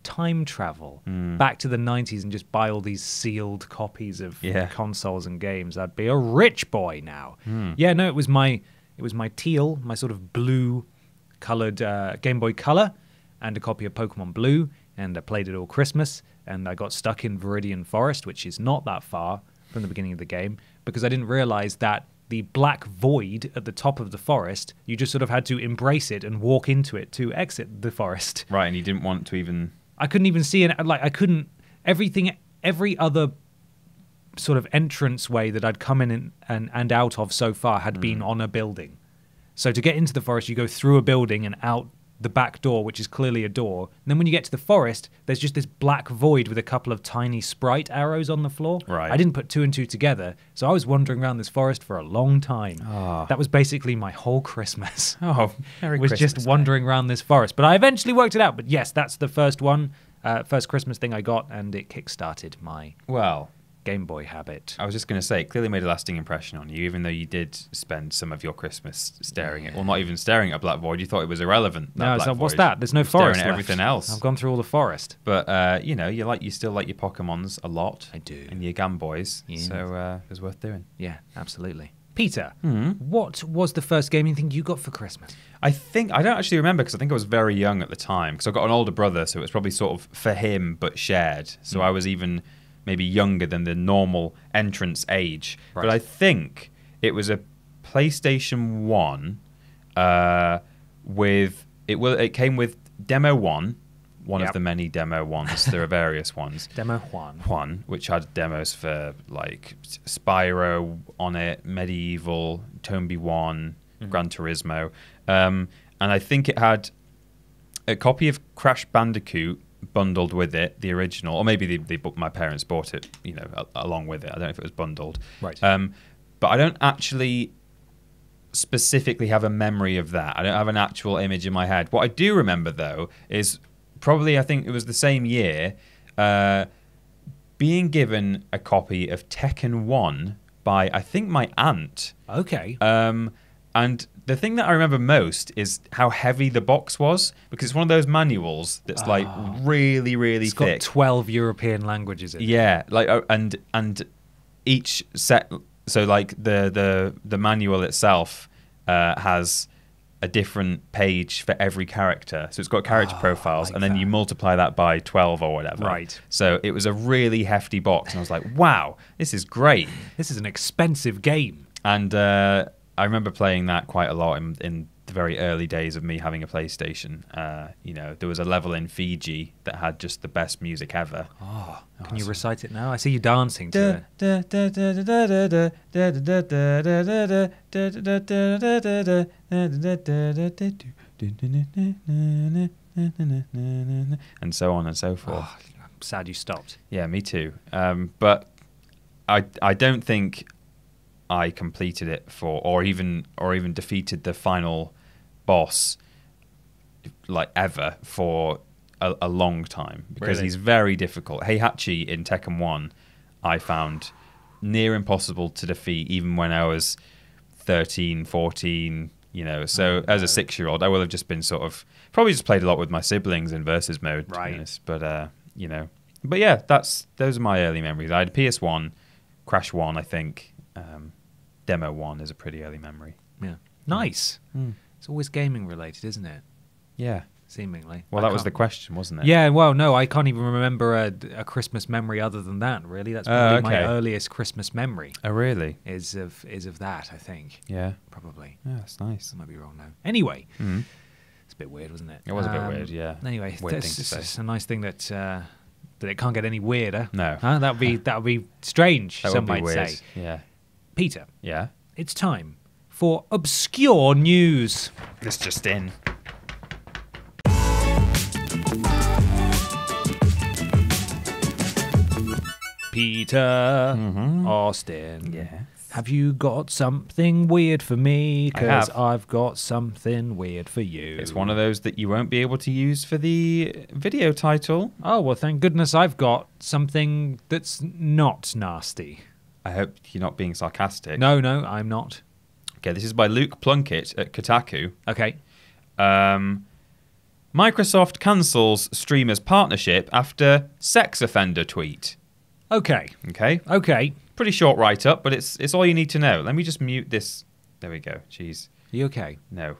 time travel Hmm. back to the 90s and just buy all these sealed copies of Yeah. consoles and games? I'd be a rich boy now. Hmm. Yeah, no, it was my it was my teal, my sort of blue colored uh, Game Boy Color and a copy of Pokemon Blue and I played it all Christmas and I got stuck in Viridian Forest, which is not that far from the beginning of the game because I didn't realize that the black void at the top of the forest, you just sort of had to embrace it and walk into it to exit the forest. Right, and you didn't want to even. I couldn't even see it. Like I couldn't. Everything, every other sort of entrance way that I'd come in and, and, and out of so far had been mm. on a building. So to get into the forest, you go through a building and out the back door, which is clearly a door. And then when you get to the forest, there's just this black void with a couple of tiny sprite arrows on the floor. Right. I didn't put two and two together, so I was wandering around this forest for a long time. Ah. That was basically my whole Christmas Oh, Merry was Christmas, just wandering around this forest. But I eventually worked it out. But yes, that's the first one, uh, first Christmas thing I got, and it kickstarted my Well, Game Boy habit. I was just going to say, it clearly made a lasting impression on you, even though you did spend some of your Christmas staring at, well, not even staring at a black void. You thought it was irrelevant. that no, it's black not, what's that? There's no forest. Staring at everything else. I've gone through all the forest. But uh, you know, you like you still like your Pokemons a lot. I do. And your Game Boys. Yeah. So uh, it was worth doing. Yeah, absolutely. Peter, Hmm. what was the first gaming thing you got for Christmas? I think I don't actually remember because I think I was very young at the time because I got an older brother, so it was probably sort of for him but shared. So Mm. I was even maybe younger than the normal entrance age. But I think it was a PlayStation One uh, with it. Will it came with Demo One, one Yep. of the many Demo ones. there are various ones. Demo Juan. one, which had demos for like Spyro on it, MediEvil, Tomb One, Mm-hmm. Gran Turismo, um, and I think it had a copy of Crash Bandicoot bundled with it, the original, or maybe they, they, my parents bought it, you know, a, along with it. I don't know if it was bundled, Right. Um, but I don't actually specifically have a memory of that. I don't have an actual image in my head. What I do remember though is probably I think it was the same year uh, being given a copy of Tekken One by I think my aunt. Okay. Um, And the thing that I remember most is how heavy the box was because it's one of those manuals that's like really, really It's got 12 European languages in it. Yeah, like uh, and and each set so like the the the manual itself uh, has a different page for every character. So it's got character Oh, profiles like and then that. you multiply that by 12 or whatever. Right. So it was a really hefty box and I was like, "Wow, this is great." This is an expensive game. And uh, I remember playing that quite a lot in, in the very early days of me having a PlayStation. Uh, you know, there was a level in Fiji that had just the best music ever. Oh, can you recite it now? I see you dancing to it. And so on and so forth. Oh, I'm sad you stopped. Yeah, me too. Um, but I I don't think I completed it for or even or even defeated the final boss like ever for a, a long time because Really? he's very difficult. Heihachi in Tekken 1 I found near impossible to defeat even when I was 13, 14, you know. So Oh, as a 6-year-old I will have just been sort of probably just played a lot with my siblings in versus mode Right. honest. But uh, you know, but yeah, that's those are my early memories. I had PS1, Crash One, I think. Um, Demo One is a pretty early memory. Yeah. Nice. It's always gaming related, isn't it? Yeah. Seemingly. Well, I that was the question, wasn't it? Yeah, well, no, I can't even remember a, a Christmas memory other than that. Really, that's Oh, probably my okay. earliest Christmas memory. Oh, really? Is of is of that. I think Yeah. probably. Yeah, that's nice. I might be wrong now. Anyway, Mhm. it's a bit weird, wasn't it? It was a bit weird, yeah. Anyway, Weird that's thing to it's, say. it's a nice thing that uh, that it can't get any weirder. No. huh? that would be that would be strange. That some would be might weird. say. Yeah. Peter, Yeah. it's time for obscure news. This just in. Peter Mhm. Austin. Yes. Have you got something weird for me? Because. I've got something weird for you. It's one of those that you won't be able to use for the video title. Oh, well, thank goodness I've got something that's not nasty. I hope you're not being sarcastic. No, no, I'm not. Okay, this is by Luke Plunkett at Kotaku. Okay. Um, Microsoft cancels streamers partnership after sex offender tweet. Okay. Okay, Okay. pretty short write up, but it's it's all you need to know. Let me just mute this. There we go. Jeez, You okay? no,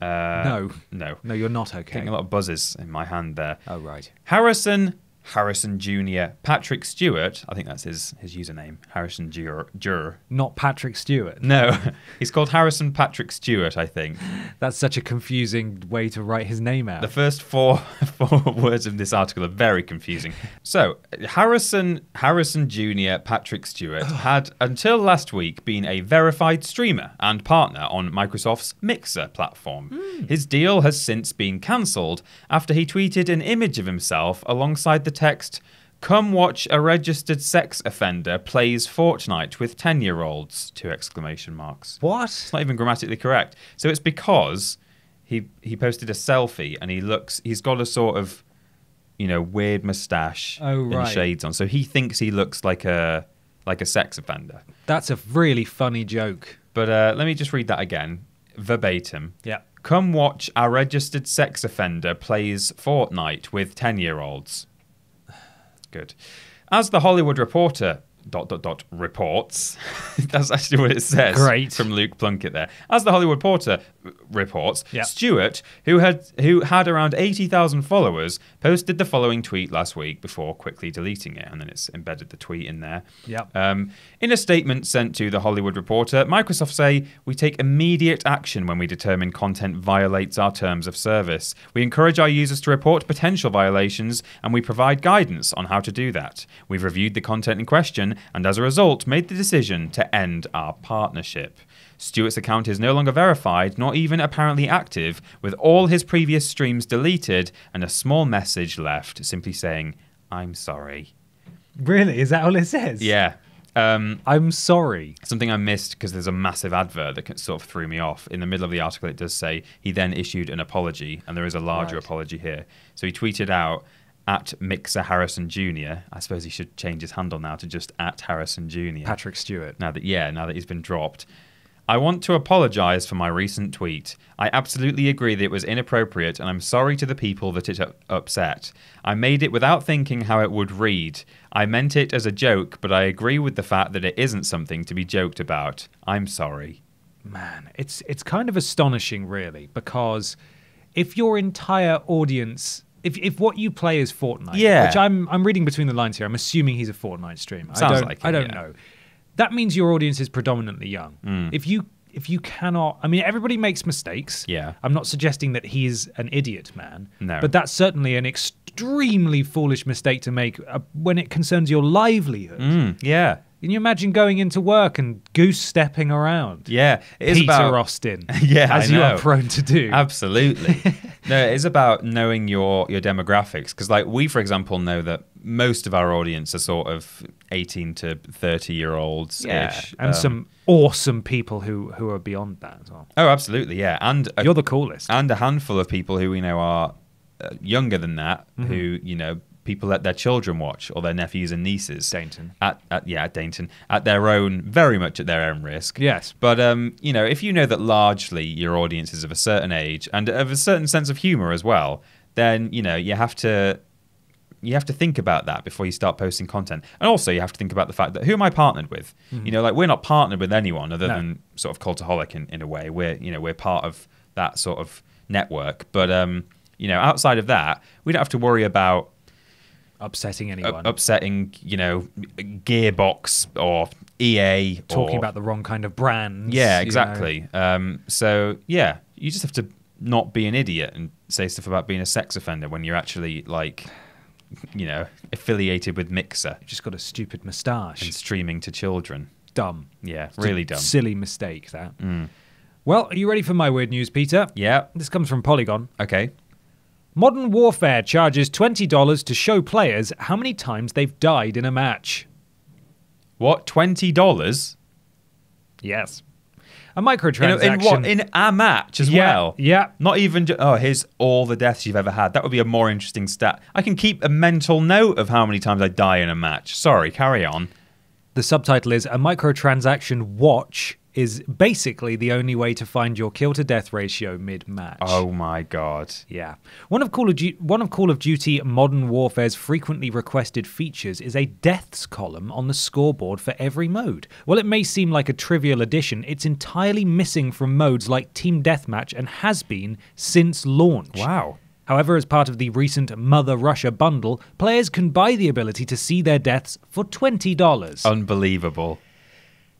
uh, No. no. No, you're not okay. Getting a lot of buzzes in my hand there. Oh, right. Harrison Harrison Jr. Patrick Stewart. I think that's his his username. Harrison Jr. Jr. Not Patrick Stewart. No, he's called Harrison Patrick Stewart. I think. That's such a confusing way to write his name out. The first four four words of this article are very confusing. So Harrison Harrison Jr. Patrick Stewart had until last week been a verified streamer and partner on Microsoft's Mixer platform. Hmm. His deal has since been cancelled after he tweeted an image of himself alongside the text. Come watch a registered sex offender plays Fortnite with 10 year olds. Two exclamation marks. what? It's not even grammatically correct. So it's because he he posted a selfie and he looks he's got a sort of you know weird mustache Oh, and right. shades on. So he thinks he looks like a like a sex offender. That's a really funny joke. But uh, let me just read that again verbatim. Yeah. Come watch our registered sex offender plays Fortnite with 10 year olds. Good. As the Hollywood Reporter dot dot dot reports, that's actually what it says. Great. from Luke Plunkett there. As the Hollywood Reporter reports, Yeah. Stewart, who had who had around eighty thousand followers, posted the following tweet last week before quickly deleting it, and then it's embedded the tweet in there. Yep. Um, in a statement sent to the Hollywood Reporter, Microsoft say we take immediate action when we determine content violates our terms of service. We encourage our users to report potential violations, and we provide guidance on how to do that. We've reviewed the content in question, and as a result, made the decision to end our partnership. Stewart's account is no longer verified, nor even apparently active, with all his previous streams deleted and a small message left simply saying, I'm sorry. Really? Is that all it says? Yeah. Um, I'm sorry. Something I missed because there's a massive advert that sort of threw me off. In the middle of the article, it does say he then issued an apology, and there is a larger Right. apology here. So he tweeted out at Mixer Harrison Jr. I suppose he should change his handle now to just at Harrison Jr. Patrick Stewart. Now that yeah, now that he's been dropped. I want to apologize for my recent tweet. I absolutely agree that it was inappropriate, and I'm sorry to the people that it upset. I made it without thinking how it would read. I meant it as a joke, but I agree with the fact that it isn't something to be joked about. I'm sorry. Man, it's it's kind of astonishing, really, because if your entire audience, if if what you play is Fortnite, Yeah. which I'm I'm reading between the lines here, I'm assuming he's a Fortnite streamer. I Sounds don't, like I don't yeah. Mm. know. That means your audience is predominantly young. If you if you cannot, I mean, everybody makes mistakes. Yeah. I'm not suggesting that he's an idiot, man. No. But that's certainly an extremely foolish mistake to make uh, when it concerns your livelihood. Mm, yeah. Can you imagine going into work and goose stepping around? Yeah. It is Peter about. Austin. Yeah, as you are prone to do. Absolutely. no, it is about knowing your your demographics because, like, we, for example, know that most of our audience are sort of eighteen to thirty year olds yeah, and some awesome people who who are beyond that as well. Oh, absolutely, yeah, and a, You're the coolest. and a handful of people who we know are uh, younger than that, Mm-hmm. who you know people let their children watch or their nephews and nieces. Dainton. At, at yeah, at Dainton, at their own, very much at their own risk. Yes. But um, you know, if you know that largely your audience is of a certain age and of a certain sense of humor as well, then you know you have to you have to think about that before you start posting content. And also you have to think about the fact that who am I partnered with? You know, like we're not partnered with anyone other Mm-hmm. No. than sort of cultaholic in, in a way. We're you know, we're part of that sort of network. But um, you know, outside of that, we don't have to worry about Upsetting up- anyone. upsetting, you know, Gearbox or EA talking or, about the wrong kind of brands. yeah, you know. exactly. Um, so yeah, you just have to not be an idiot and say stuff about being a sex offender when you're actually like, you know, affiliated with Mixer Just got a stupid moustache. and streaming to children. dumb. Yeah, It's really dumb. Silly mistake that. Mm. Well, are you ready for my weird news, Peter? Yeah. This comes from Polygon. Okay. Modern Warfare charges $20 to show players how many times they've died in a match. What? Twenty dollars? Yes. A In, microtransaction. in what? In a match as yeah, well. Yeah. Not even. Ju- oh, here's all the deaths you've ever had. That would be a more interesting stat. I can keep a mental note of how many times I die in a match. Sorry, carry on. The subtitle is A microtransaction watch is basically the only way to find your kill to death ratio mid match. Oh my god. Yeah. One of Call of Du- one of Call of Duty Modern Warfare's frequently requested features is a deaths column on the scoreboard for every mode. While it may seem like a trivial addition, it's entirely missing from modes like Team Deathmatch and has been since launch. Wow. However, as part of the recent Mother Russia bundle, players can buy the ability to see their deaths for $20. Unbelievable.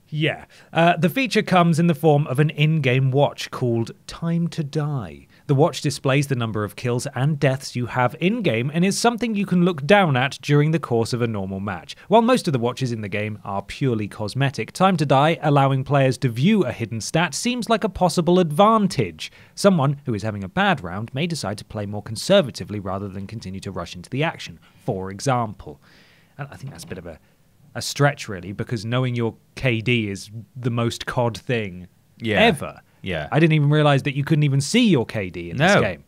Yeah. Uh, the feature comes in the form of an in game watch called Time to Die. The watch displays the number of kills and deaths you have in game and is something you can look down at during the course of a normal match. While most of the watches in the game are purely cosmetic, Time to Die, allowing players to view a hidden stat, seems like a possible advantage. Someone who is having a bad round may decide to play more conservatively rather than continue to rush into the action, for example. And I think that's a bit of a a stretch really because knowing your KD is the most COD thing Yeah. ever. Yeah. I didn't even realize that you couldn't even see your KD in this No. game.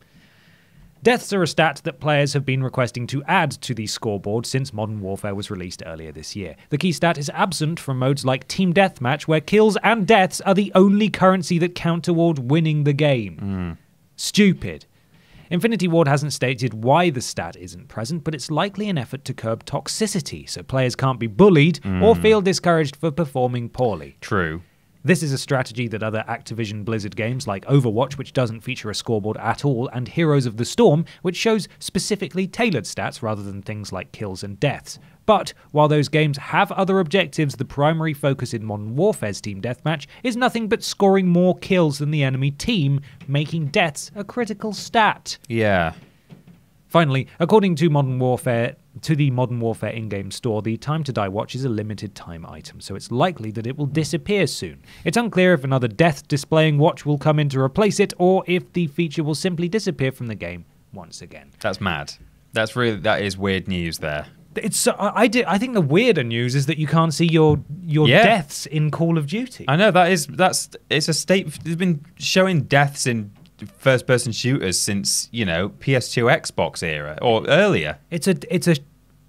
Deaths are a stat that players have been requesting to add to the scoreboard since Modern Warfare was released earlier this year. The key stat is absent from modes like Team Deathmatch, where kills and deaths are the only currency that count toward winning the game. Mm. Stupid. Infinity Ward hasn't stated why the stat isn't present, but it's likely an effort to curb toxicity so players can't be bullied or hmm. feel discouraged for performing poorly. True. This is a strategy that other Activision Blizzard games like Overwatch, which doesn't feature a scoreboard at all, and Heroes of the Storm, which shows specifically tailored stats rather than things like kills and deaths. But while those games have other objectives, the primary focus in Modern Warfare's Team Deathmatch is nothing but scoring more kills than the enemy team, making deaths a critical stat. Yeah. Finally, according to Modern Warfare, to the Modern Warfare in-game store, the time to die watch is a limited time item, so it's likely that it will disappear soon. It's unclear if another death displaying watch will come in to replace it, or if the feature will simply disappear from the game once again. That's mad. That's really that is weird news there. It's so- I, I did I think the weirder news is that you can't see your your Yeah. deaths in Call of Duty. I know that is that's it's a state. They've been showing deaths in first-person shooters since you know PS2, Xbox era or earlier. It's a it's a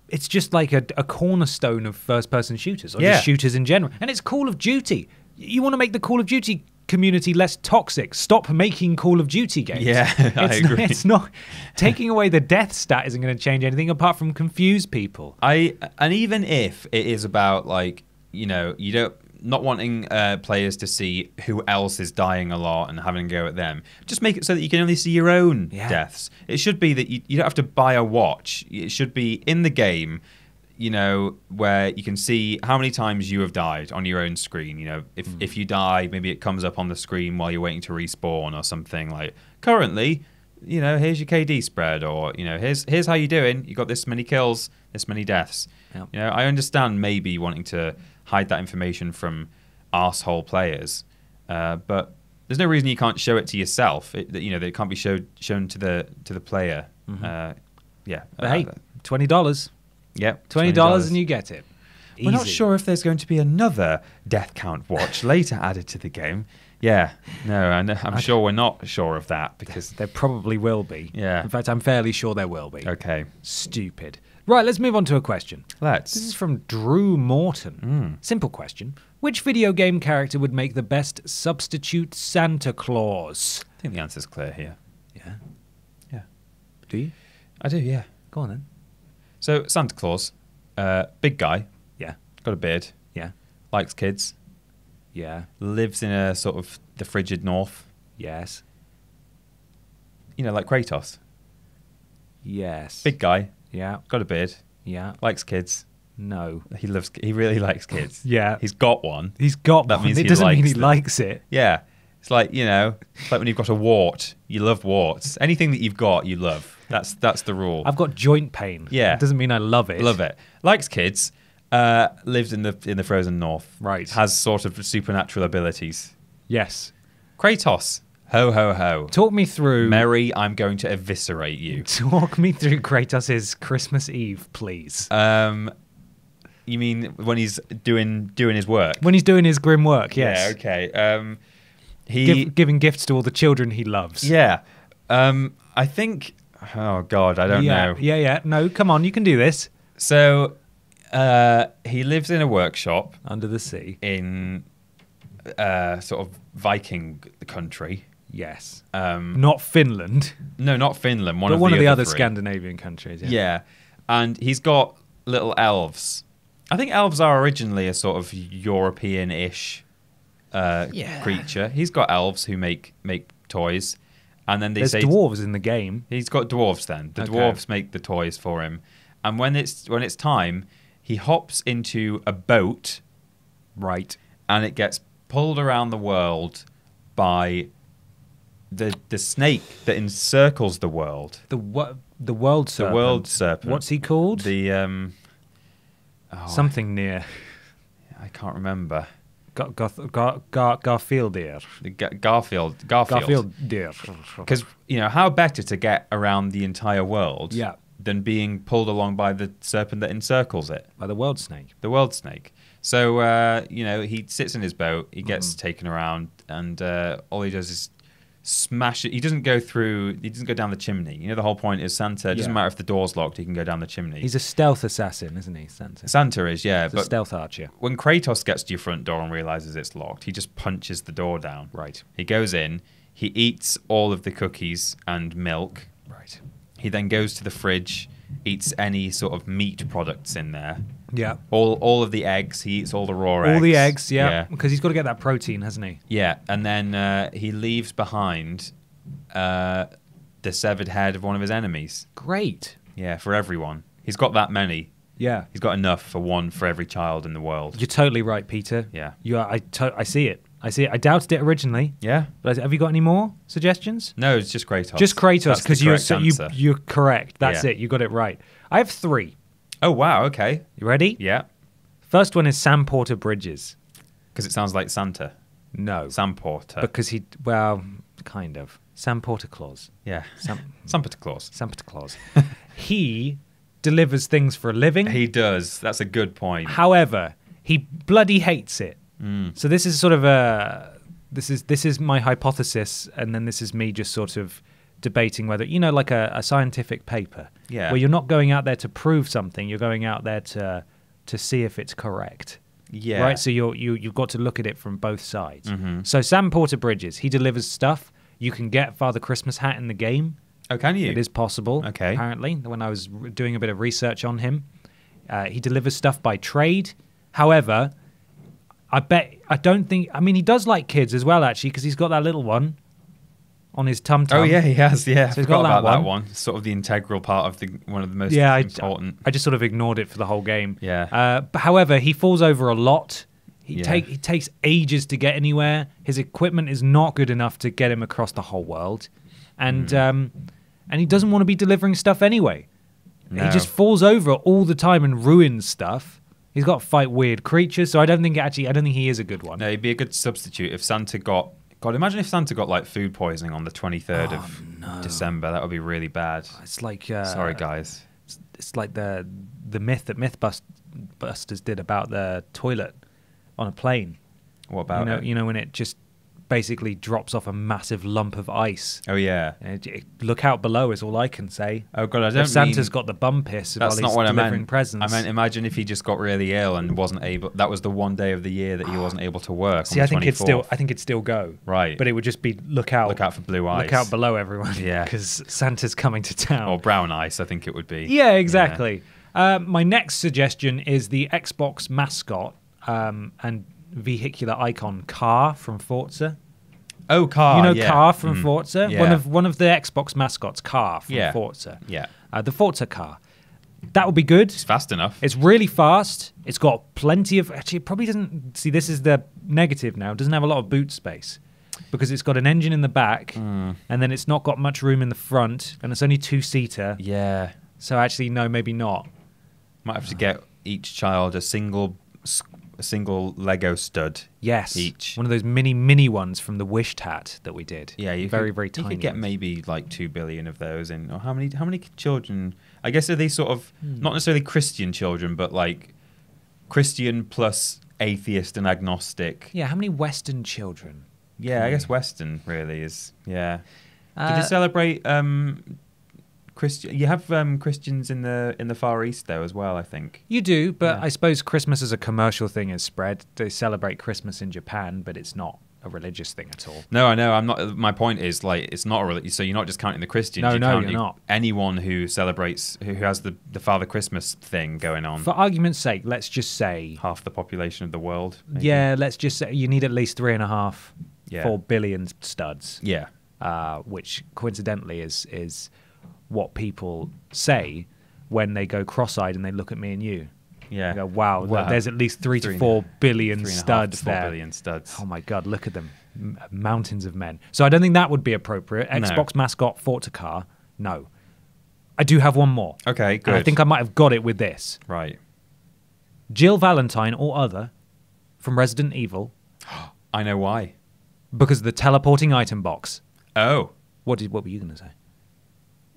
it's just like a, a cornerstone of first person shooters or Yeah. just shooters in general. And it's Call of Duty. You want to make the Call of Duty community less toxic. Stop making Call of Duty games. Yeah, I it's agree. Not, it's not taking away the death stat isn't going to change anything apart from confuse people. I and even if it is about like you know you don't not wanting uh, players to see who else is dying a lot and having a go at them, just make it so that you can only see your own Yeah. deaths. It should be that you, you don't have to buy a watch. It should be in the game. You know where you can see how many times you have died on your own screen. You know if if you die, maybe it comes up on the screen while you're waiting to respawn or something like. Currently, you know, here's your KD spread, or you know, here's here's how you're doing. You got this many kills, this many deaths. Yep. You know, I understand maybe wanting to hide that information from asshole players, uh, but there's no reason you can't show it to yourself. It, you know, that it can't be showed shown to the to the player. Uh, yeah, But uh, hey, twenty dollars, yep, twenty dollars, and you get it. We're not sure if there's going to be another death count watch later added to the game. Yeah, no, I I'm sure we're not sure of that because. There probably will be. Yeah. In fact, I'm fairly sure there will be. Okay, Stupid. Right, let's move on to a question. let's. This is from Drew Morton. Hmm. Simple question. Which video game character would make the best substitute Santa Claus? I think the answer's clear here. Yeah. Yeah, Do you? I do. Yeah. Go on then. So Santa Claus, uh, big guy, Yeah. got a beard, Yeah. likes kids, Yeah. lives in a sort of the frigid north. Yes. You know, like Kratos. Yes. Big guy, Yeah. got a beard, Yeah. likes kids. No. He loves. He really likes kids. Yeah. He's got one. He's got That one. means it he doesn't mean likes he them. likes it. Yeah. It's like you know, it's like when you've got a wart. You love warts. Anything that you've got, you love. That's that's the rule. I've got joint pain. Yeah. It doesn't mean I love it. Love it. Likes kids. Uh, lives in the in the frozen north. Right. Has sort of supernatural abilities. Yes. Kratos. Ho ho ho. Talk me through. Mary, I'm going to eviscerate you. Talk me through Kratos' Christmas Eve, please. Um, you mean when he's doing doing his work? when he's doing his grim work, yes. Yeah. Okay. Um, he. Give, giving gifts to all the children he loves. yeah. Um, I think. Oh God, I don't yeah, know. Yeah, yeah. No, come on, you can do this. So, uh, he lives in a workshop Under the sea. in uh, sort of Viking country. Yes. Um, Not Finland, no, not Finland. One but of one the of the other, other. Scandinavian countries. Yeah. Yeah. And he's got little elves. I think elves are originally a sort of European ish uh, Yeah. creature. He's got elves who make make toys. And then they There's say dwarves in the game. he's got dwarves then. The Okay. dwarves make the toys for him. And when it's when it's time, he hops into a boat Right. and it gets pulled around the world by the the snake that encircles the world. The wo- the world serpent. The world serpent. What's he called? The um oh, Something near I can't remember. Gar- Gar- Gar- Garfieldir. The Garfield Garfield. Because you know how better to get around the entire world Yeah. than being pulled along by the serpent that encircles it, by the world snake. the world snake. So uh, you know he sits in his boat, he gets Mm-hmm. taken around, and uh, all he does is smash it. He doesn't go through. He doesn't go down the chimney. You know the whole point is Santa. It doesn't Yeah. matter if the door's locked; he can go down the chimney. He's a stealth assassin, isn't he, Santa? Santa is yeah, He's a but stealth archer. when Kratos gets to your front door and realizes it's locked, he just punches the door down. Right. He goes in, he eats all of the cookies and milk. Right. He then goes to the fridge, eats any sort of meat products in there. Yeah. All all of the eggs, he eats all the raw eggs. All the eggs, yeah. Yeah. Because he's got to get that protein, hasn't he? Yeah, and then uh, he leaves behind uh, the severed head of one of his enemies. Great. Yeah, for everyone. He's got that many. Yeah. He's got enough for one for every child in the world. You're totally right, Peter. Yeah. You are. I, to- I see it. I see it. I doubted it originally. Yeah? But have you got any more suggestions? No, it's just Kratos. Just Kratos, because you're correct so, you, you're correct. That's Yeah. it. You got it right. I have three. Oh wow, okay. You ready? Yeah. First one is Sam Porter Bridges. Because it sounds like Santa. No. Sam Porter. because he, well, kind of. Sam Porter Claus. yeah. Sam, Porter Claus. Sam Porter Claus. he delivers things for a living. He does. That's a good point. However, he bloody hates it. Mm. So this is sort of a this is this is my hypothesis, and then this is me just sort of debating whether you know like a, a scientific paper Yeah. where you're not going out there to prove something, you're going out there to to see if it's correct. Yeah. Right. So you're you you've got to look at it from both sides. Mhm. So Sam Porter Bridges, he delivers stuff. You can get Father Christmas hat in the game. Oh, can you? It is possible. Okay. Apparently, when I was doing a bit of research on him, uh, he delivers stuff by trade. However, I bet I don't think. I mean, he does like kids as well, actually, because he's got that little one on his tum tum. Oh yeah, he has. Yeah, So he's forgot got that about that one. one. Sort of the integral part of the one of the most Yeah, I, important. I just sort of ignored it for the whole game. Yeah. Uh, but however, he falls over a lot. He Yeah. take he takes ages to get anywhere. His equipment is not good enough to get him across the whole world, and Hmm. um, and he doesn't want to be delivering stuff anyway. He just falls over all the time and ruins stuff. He's got to fight weird creatures, so I don't think actually I don't think he is a good one. no, he'd be a good substitute if Santa got. God, imagine if Santa got like food poisoning on the twenty third Oh, of no. December. That would be really bad. It's like uh, Sorry, guys. It's, it's like the the myth that MythBusters did about the toilet on a plane. What about you know, it? you know when it just basically drops off a massive lump of ice. Oh yeah. It- it- look out below is all I can say. Oh god, I don't. Santa's mean, got the bum piss while That's he's not what I delivering meant. presents. I meant imagine if he just got really ill and wasn't able. That was the one day of the year that he wasn't able to work. See, I think it'd still, I think it'd still go. Right. But it would just be look out, Look out for blue eyes. look out below everyone. Yeah. because Santa's coming to town. Or brown ice, I think it would be. Yeah, exactly. Uh, my next suggestion is the Xbox mascot um, and vehicular icon car from Forza. Oh, car. you know, yeah. car from Mm. Forza. One Yeah. of one of the Xbox mascots, car from Yeah. Forza. Yeah. Uh, the Forza car. That would be good. It's fast enough. It's really fast. It's got plenty of. Actually, it probably doesn't. See, this is the negative now. It doesn't have a lot of boot space because it's got an engine in the back, Mm. and then it's not got much room in the front, and it's only two seater. yeah. So actually, no, maybe not. Might have to get each child a single, a single Lego stud. Yes, Each. one of those mini mini ones from the Wish Tat that we did. Yeah, you very could, very You tiny. could get ones. maybe like two billion of those in. Or how many? How many children? I guess are these sort of Hmm. not necessarily Christian children, but like Christian plus atheist and agnostic. Yeah, how many Western children? Yeah, I guess Western really is. Yeah. Did Uh, you celebrate um, Christian? You have um, Christians in the in the Far East though as well. I think. You do, but Yeah. I suppose Christmas as a commercial thing is spread. They celebrate Christmas in Japan, but it's not a religious thing at all. No, I know. I'm not. My point is like it's not a really. So you're not just counting the Christians. No, you're no, counting you're not. Anyone who celebrates, who who has the the Father Christmas thing going on. For argument's sake, let's just say, half the population of the world. maybe. yeah, let's just say you need at least three and a half, Yeah. four billion studs, Yeah. uh, which coincidentally is is what people say when they go cross-eyed and they look at me and you. Yeah. Go, wow, Wow. there's at least three, Three to and- four billion Three and a half studs four there. billion studs. Oh my god, look at them, M- mountains of men. So I don't think that would be appropriate. No. Xbox mascot Forza car, no. I do have one more. Okay, And good. I think I might have got it with this. right. Jill Valentine or other from Resident Evil I know why. because of the teleporting item box. Oh, What did what were you going to say?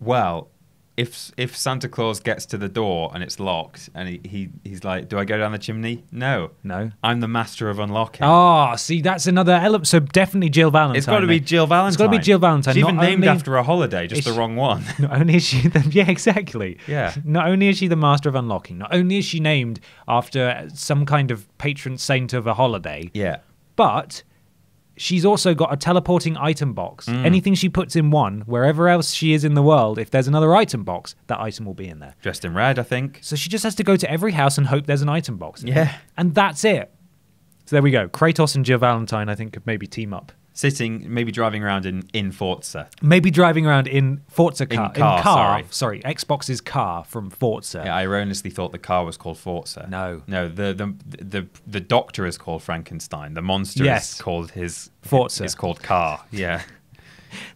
Well, if if Santa Claus gets to the door and it's locked and he, he he's like, "Do I go down the chimney?" No. No. I'm the master of unlocking. Oh, see, that's another element. So definitely Jill Valentine. it's got to be. Jill Valentine. It's got to be Jill Valentine. She's even Not named only- after a holiday, just the wrong one. Not only is she the yeah exactly Yeah. Not only is she the master of unlocking, not only is she named after some kind of patron saint of a holiday, yeah. but she's also got a teleporting item box. Mm. Anything she puts in one, wherever else she is in the world, if there's another item box, that item will be in there. Dressed in red, I think. So she just has to go to every house and hope there's an item box. Yeah. and that's it. So there we go. Kratos and Jill Valentine, I think, could maybe team up. Sitting, maybe driving around in in Forza. Maybe driving around in Forza car. In car. car, sorry. Xbox's car from Forza. Yeah, I erroneously thought the car was called Forza. No. no. The the the the doctor is called Frankenstein. The monster Yes. is called his Forza. Is called Car. Yeah.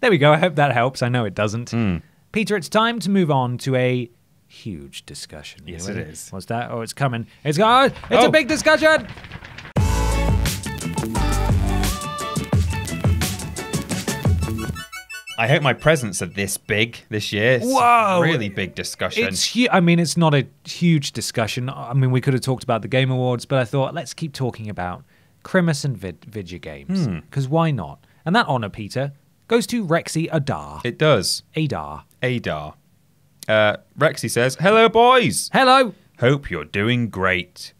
There we go. I hope that helps. I know it doesn't. Mm. Peter, it's time to move on to a huge discussion. Yes, ready? it is. What's that? Oh, it's coming. It's oh, it's a Oh. big discussion. I hope my presents are this big this year. It's Whoa. Really big discussion. It's hu- I mean, it's not a huge discussion. I mean, we could have talked about the Game Awards, but I thought let's keep talking about Crimus and vid- Vidya Games Hmm. because why not? And that honor, Peter, goes to Rexy Adar. It does. Adar. Adar. Uh, Rexy says, "Hello, boys. Hello. Hope you're doing great."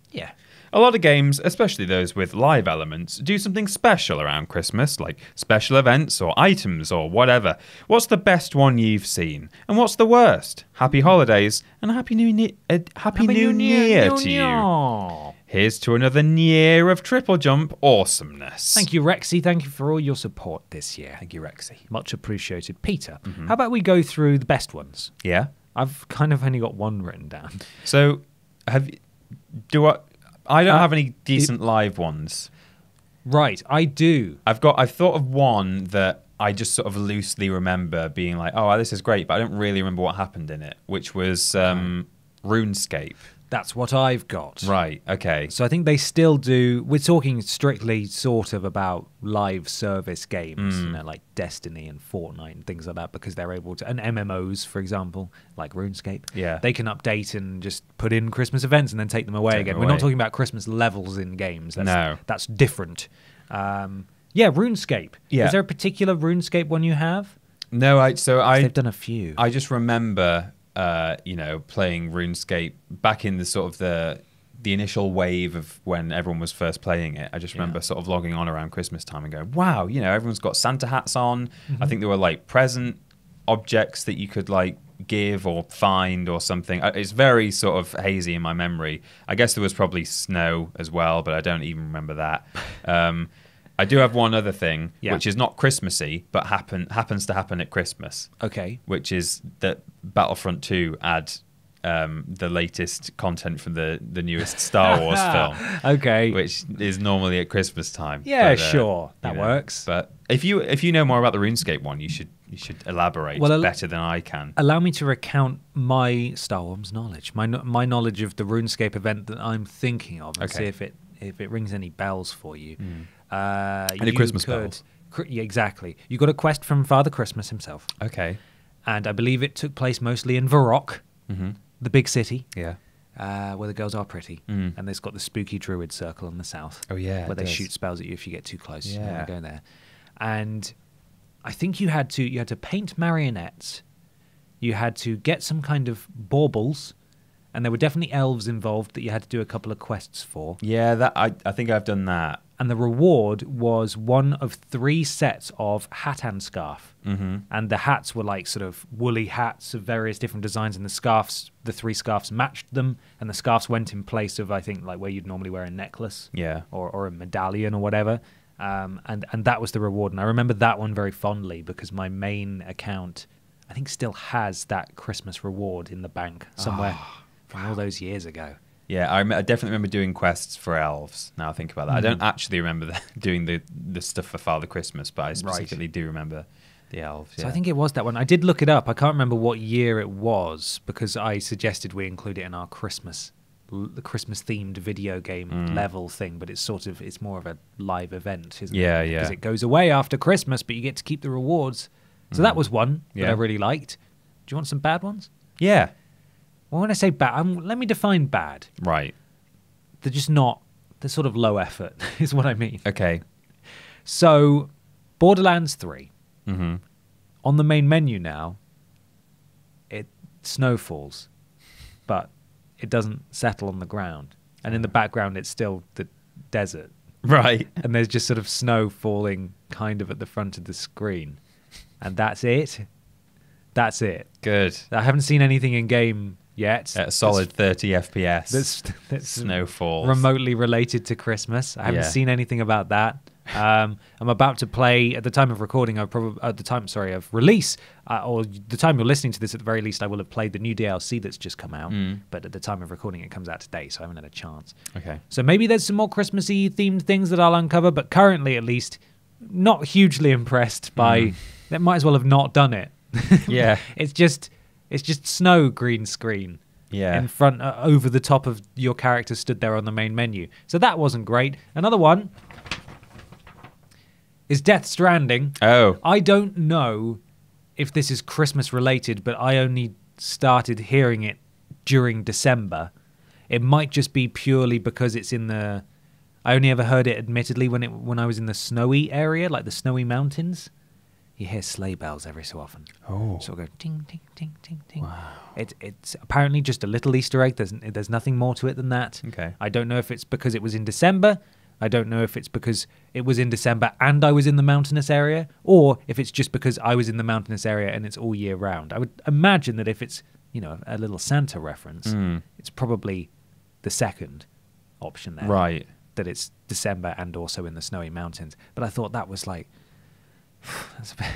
A lot of games, especially those with live elements, do something special around Christmas, like special events or items or whatever. What's the best one you've seen? And what's the worst? Happy holidays and happy new ne- uh, happy, new, year to you. Here's to another year of triple jump awesomeness. Thank you, Rexy. Thank you for all your support this year. Thank you, Rexy. Much appreciated. Peter, how about we go through the best ones? Yeah. I've kind of only got one written down. So, have you- do I? I don't Uh, have any decent live ones. Right, I do. I've got. I've thought of one that I just sort of loosely remember being like, "Oh, this is great," but I don't really remember what happened in it, which was um, RuneScape. That's what I've got. Right. Okay. So I think they still do. We're talking strictly sort of about live service games, you know, like Destiny and Fortnite and things like that, because they're able to, and MMOs, for example, like RuneScape. Yeah. They can update and just put in Christmas events and then take them away Take again. them We're not talking about Christmas levels in games. That's, No. That's different. Um, yeah, RuneScape. Yeah. Is there a particular RuneScape one you have? No. I. So I. They've done a few. I just remember, uh, you know, playing RuneScape back in the sort of the the initial wave of when everyone was first playing it. I just Yeah. remember sort of logging on around Christmas time and going, "Wow, you know, everyone's got Santa hats on." Mm-hmm. I think there were like present objects that you could like give or find or something. Uh, It's very sort of hazy in my memory. I guess there was probably snow as well, but I don't even remember that. Um, I do have one other thing, Yeah. which is not Christmassy, but happen happens to happen at Christmas okay. which is that Battlefront 2 add um, the latest content from the, the newest Star Wars film, Okay. which is normally at Christmas time. Yeah, But, uh, sure. That you know, works. But if you if you know more about the RuneScape one, you should you should elaborate Well, el- better than I can. allow me to recount my Star Wars knowledge, my my knowledge of the RuneScape event that I'm thinking of, and Okay. See if it if it rings any bells for you. Uh, Any you Christmas could- cr- yeah, exactly. You got a quest from Father Christmas himself, Okay. and I believe it took place mostly in Varrock, hmm the big city. Yeah. Uh, where the girls are pretty, Mm. and there's got the spooky druid circle in the south. Oh, yeah, where they does. shoot spells at you if you get too close. Yeah. go there. And I think you had to you had to paint marionettes. You had to get some kind of baubles, and there were definitely elves involved that you had to do a couple of quests for. Yeah, that I, I think I've done that. And the reward was one of three sets of hat and scarf. Mm-hmm. And the hats were like sort of woolly hats of various different designs, and the scarves, the three scarves matched them, and the scarves went in place of I think like where you'd normally wear a necklace Yeah. or, or a medallion or whatever. Um, and and that was the reward, and I remember that one very fondly because my main account, I think, still has that Christmas reward in the bank somewhere from all those years ago. Yeah, I, rem- I definitely remember doing quests for elves. Now I think about that, I don't actually remember the, doing the the stuff for Father Christmas, but I specifically do remember the elves. So. I think it was that one. I did look it up. I can't remember what year it was because I suggested we include it in our Christmas, the Christmas themed video game Mm. level thing. But it's sort of it's more of a live event, isn't Yeah, it? yeah. yeah. Because it goes away after Christmas, but you get to keep the rewards. So that was one that Mm. I really liked. Do you want some bad ones? yeah, Well, when I say bad, um, let me define bad. right. They're just not. They're sort of low effort, is what I mean. Okay. So, Borderlands Three. Mm-hmm. on the main menu now, it snow falls, but it doesn't settle on the ground. And in the background, it's still the desert. Right. And there's just sort of snow falling kind of at the front of the screen. And that's it. That's it. Good. I haven't seen anything in game yet. At a solid 30 FPS. That's, that's snowfall. remotely related to Christmas. I haven't Yeah. seen anything about that. Um, I'm about to play at the time of recording. I probably at the time, sorry, of release, uh, or the time you're listening to this. At the very least, I will have played the new DLC that's just come out. Mm. But at the time of recording, it comes out today, so I haven't had a chance. Okay. So maybe there's some more Christmassy themed things that I'll uncover. But currently, at least, not hugely impressed by. Mm. They might as well have not done it. Yeah. it's just it's just snow green screen Yeah. in front uh, over the top of your character stood there on the main menu. So that wasn't great. Another one is Death Stranding. Oh. I don't know if this is Christmas related, but I only started hearing it during December. It might just be purely because it's in the I only ever heard it admittedly when it when I was in the snowy area, like the snowy mountains. You hear sleigh bells every so often. Oh. Of go ting ting ting ting ting. It, it's apparently just a little Easter egg. There's there's nothing more to it than that. Okay. I don't know if it's because it was in December. I don't know if it's because it was in December and I was in the mountainous area, or if it's just because I was in the mountainous area and it's all year round. I would imagine that if it's you know a little Santa reference, Mm. it's probably the second option there Right. that it's December and also in the snowy mountains. But I thought that was like that's a bit,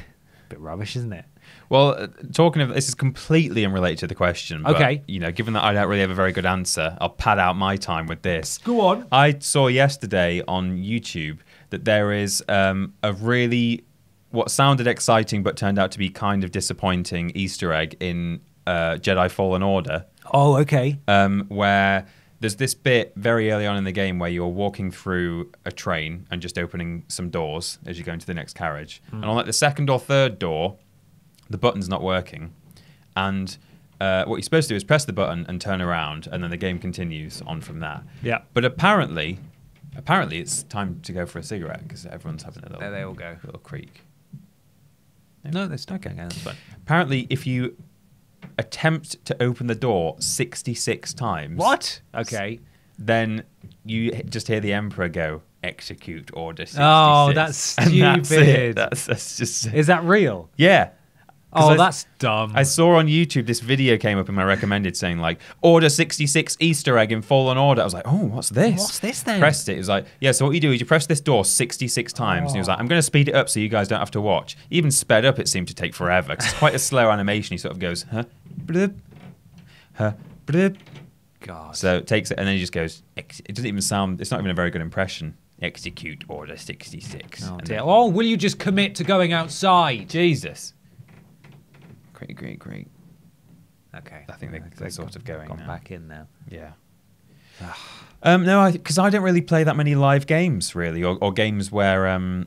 bit rubbish, isn't it? Well, uh, talking of this is completely unrelated to the question. But, Okay. You know, given that I don't really have a very good answer, I'll pad out my time with this. Go on. I saw yesterday on YouTube that there is um, a really what sounded exciting but turned out to be kind of disappointing Easter egg in uh, Jedi Fallen Order, Oh, okay. um, where there's this bit very early on in the game where you're walking through a train and just opening some doors as you go into the next carriage, and on like the second or third door, the button's not working, and uh, what you're supposed to do is press the button and turn around, and then the game continues on from that. Yeah. But apparently, apparently it's time to go for a cigarette because everyone's having a little. There they all go. Little creak. No, they're stuck again. That's fine. Apparently, if you attempt to open the door 66 times, What? Okay. then you just hear the emperor go execute order 66. Oh, that's And that's it. stupid. That's, that's just Is that real? Yeah. Oh, I- that's dumb. I saw on YouTube this video came up in my recommended saying like order 66 Easter egg in Fallen Order. I was like, oh, what's this? What's this then? Pressed it. It was like, yeah. So what you do is you press this door 66 times, and he was oh. like, I'm going to speed it up so you guys don't have to watch. Even sped up, it seemed to take forever 'cause it's quite a slow animation. He sort of goes, huh, huh. God. So it takes it, and then he just goes. Ex- it doesn't even sound. It's not even a very good impression. Execute order 66. oh, And dear. then- oh, will you just commit to going outside? Jesus. Great, great, great. Okay. I think they- Okay, they're sort of going gone now. back in now. Yeah. um, no, because I, don't really play that many live games, really, or, or games where um,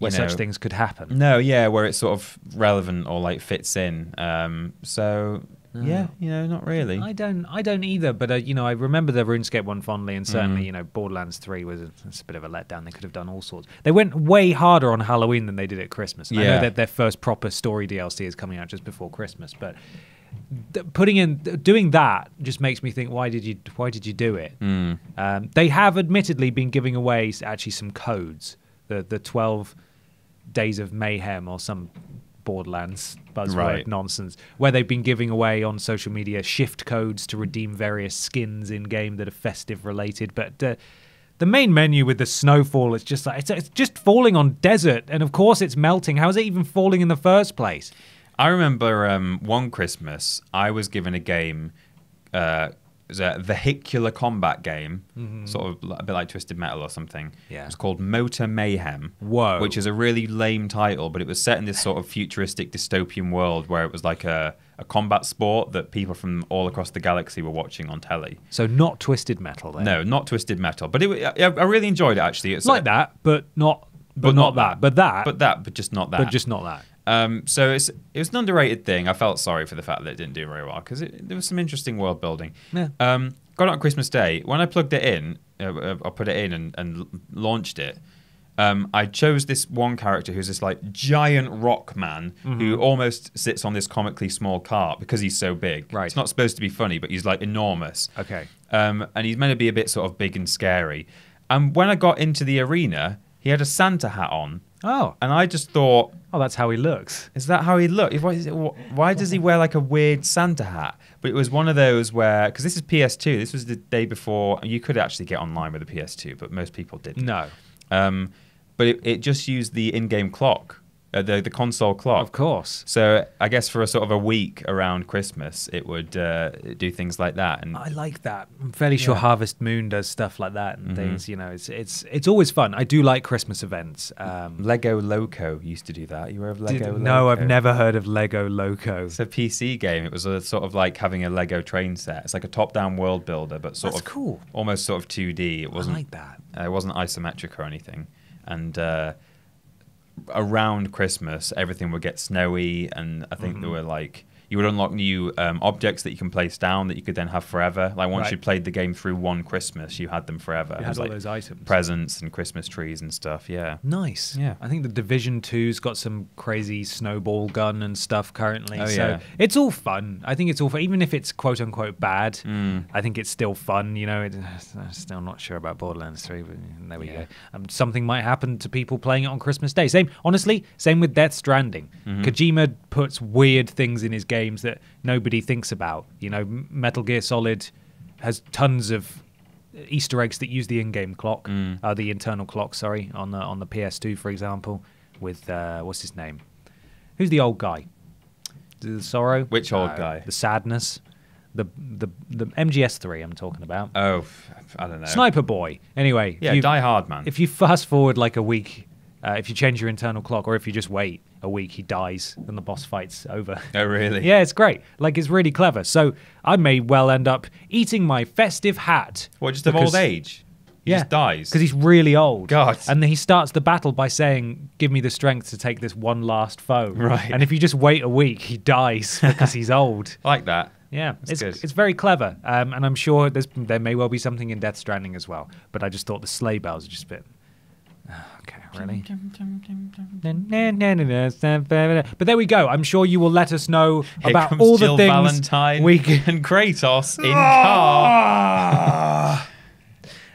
Where such know- things could happen. No, yeah, where it's sort of relevant or like fits in. Um, so yeah, you know, not really. I don't. I don't either. But uh, you know, I remember the RuneScape one fondly, and certainly, Mm. you know, Borderlands Three was a, a bit of a letdown. They could have done all sorts. They went way harder on Halloween than they did at Christmas. And I know that their first proper story DLC is coming out just before Christmas, but putting in doing that just makes me think, why did you why did you do it? Mm. Um, they have admittedly been giving away actually some codes. The the twelve days of mayhem or some Borderlands buzzword Right. nonsense, where they've been giving away on social media shift codes to redeem various skins in game that are festive related. But uh, the main menu with the snowfall, it's just like it's, it's just falling on desert, and of course it's melting. How is it even falling in the first place? I remember um, one Christmas I was given a game. Uh, was a vehicular combat game, mm-hmm. sort of a bit like Twisted Metal or something. Yeah. It was called Motor Mayhem. Whoa. Which is a really lame title, but it was set in this sort of futuristic dystopian world where it was like a, a combat sport that people from all across the galaxy were watching on telly. So not twisted metal, then. No, not Twisted Metal, but it, I, I really enjoyed it actually. It's it's like that, but not, but, not, that, but that, but that, but just not that. but just not that. Um, so it's it was an underrated thing. I felt sorry for the fact that it didn't do very well because there was some interesting world building. Yeah. Um, got it on Christmas Day. When I plugged it in, uh, uh, I put it in and, and launched it. Um, I chose this one character who's this like giant rock man Mm-hmm. who almost sits on this comically small cart because he's so big. Right. It's not supposed to be funny, but he's like enormous. Okay. Um, and he's meant to be a bit sort of big and scary. And when I got into the arena, he had a Santa hat on, Oh, and I just thought, oh, that's how he looks. is that how he looked? Why, it, why does he wear like a weird Santa hat? But it was one of those where, because this is PS2, this was the day before, you could actually get online with a PS2, but most people didn't. No, Um, but it, it just used the in game clock, uh, the, the console clock. of course. So I guess for a sort of a week around Christmas, it would uh, do things like that. And I like that. I'm fairly sure Yeah. Mm-hmm. Harvest Moon does stuff like that and things. You know, it's it's it's always fun. I do like Christmas events. Um, Lego Loco used to do that. You aware of Lego did- Loco? no, I've never heard of Lego Loco. It's a PC game. It was a sort of like having a Lego train set. It's like a top-down world builder, but sort That's of cool. almost sort of 2D. It wasn't. like that. Uh, it wasn't isometric or anything. And uh, around Christmas, everything would get snowy, and I think Mm-hmm. there were like you would unlock new um, objects that you can place down that you could then have forever. Like once Right. you played the game through one Christmas, you had them forever. You had all like those items. presents and Christmas trees and stuff. Yeah. Nice. Yeah. I think the Division 2's got some crazy snowball gun and stuff currently. Oh, so yeah. it's all fun. I think it's all fun. Even if it's quote unquote bad, Mm. I think it's still fun. You know, it, I'm still not sure about Borderlands 3, but there we Yeah. go. Um, something might happen to people playing it on Christmas Day. Same, honestly, same with Death Stranding. Mm-hmm. Kojima puts weird things in his games that nobody thinks about. You know, Metal Gear Solid has tons of Easter eggs that use the in-game clock, Mm. uh, the internal clock. Sorry, on the on the PS2, for example, with uh, what's his name? Who's the old guy? The sorrow. Which old No, guy? The sadness. The the the MGS3. I'm talking about. Oh, I don't know. Sniper Boy. Anyway, Yeah, you- Die Hard, man. If you fast forward like a week, uh, if you change your internal clock, or if you just wait a week, he dies, and the boss fight's over. oh, really? Yeah, it's great. Like it's really clever. So I may well end up eating my festive hat. What, just of old age? He yeah, just dies. because he's really old. God. And then he starts the battle by saying, "Give me the strength to take this one last foe." Right. And if you just wait a week, he dies because he's old. I like that. Yeah, That's it's good. it's very clever, um, and I'm sure there's there may well be something in Death Stranding as well. But I just thought the sleigh bells are just a bit. Okay, really. But there we go. I'm sure you will let us know Here about comes all the Jill things Valentine we can. and Kratos in car.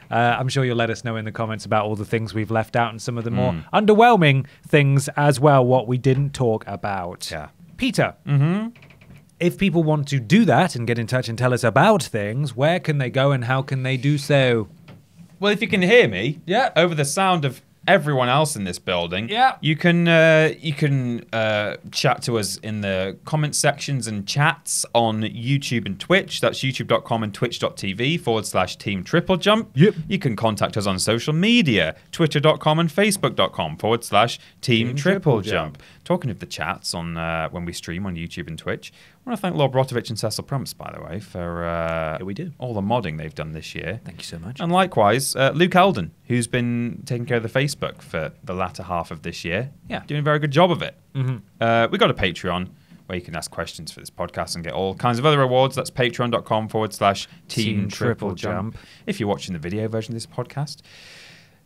Uh, I'm sure you'll let us know in the comments about all the things we've left out and some of the more Mm. underwhelming things as well, what we didn't talk about. Yeah. Peter. Mm-hmm. If people want to do that and get in touch and tell us about things, where can they go and how can they do so? Well, if you can hear me, Yeah. over the sound of everyone else in this building, Yeah. you can uh, you can uh, chat to us in the comment sections and chats on YouTube and Twitch. That's youtube.com and twitch.tv forward slash Team Triple Jump. Yep. You can contact us on social media, twitter.com and facebook.com forward slash Team, Team Triple, Triple Jump. Talking of the chats on uh, when we stream on YouTube and Twitch, I want to thank Lord Brotovich and Cecil Prumps, by the way, for uh, Yeah, we do. all the modding they've done this year. Thank you so much. And likewise, uh, Luke Alden, who's been taking care of the Facebook for the latter half of this year. Yeah. Doing a very good job of it. Mhm. Uh, we got a Patreon where you can ask questions for this podcast and get all kinds of other rewards. That's patreon.com forward slash team Team triple Triple jump. Jump. If you're watching the video version of this podcast,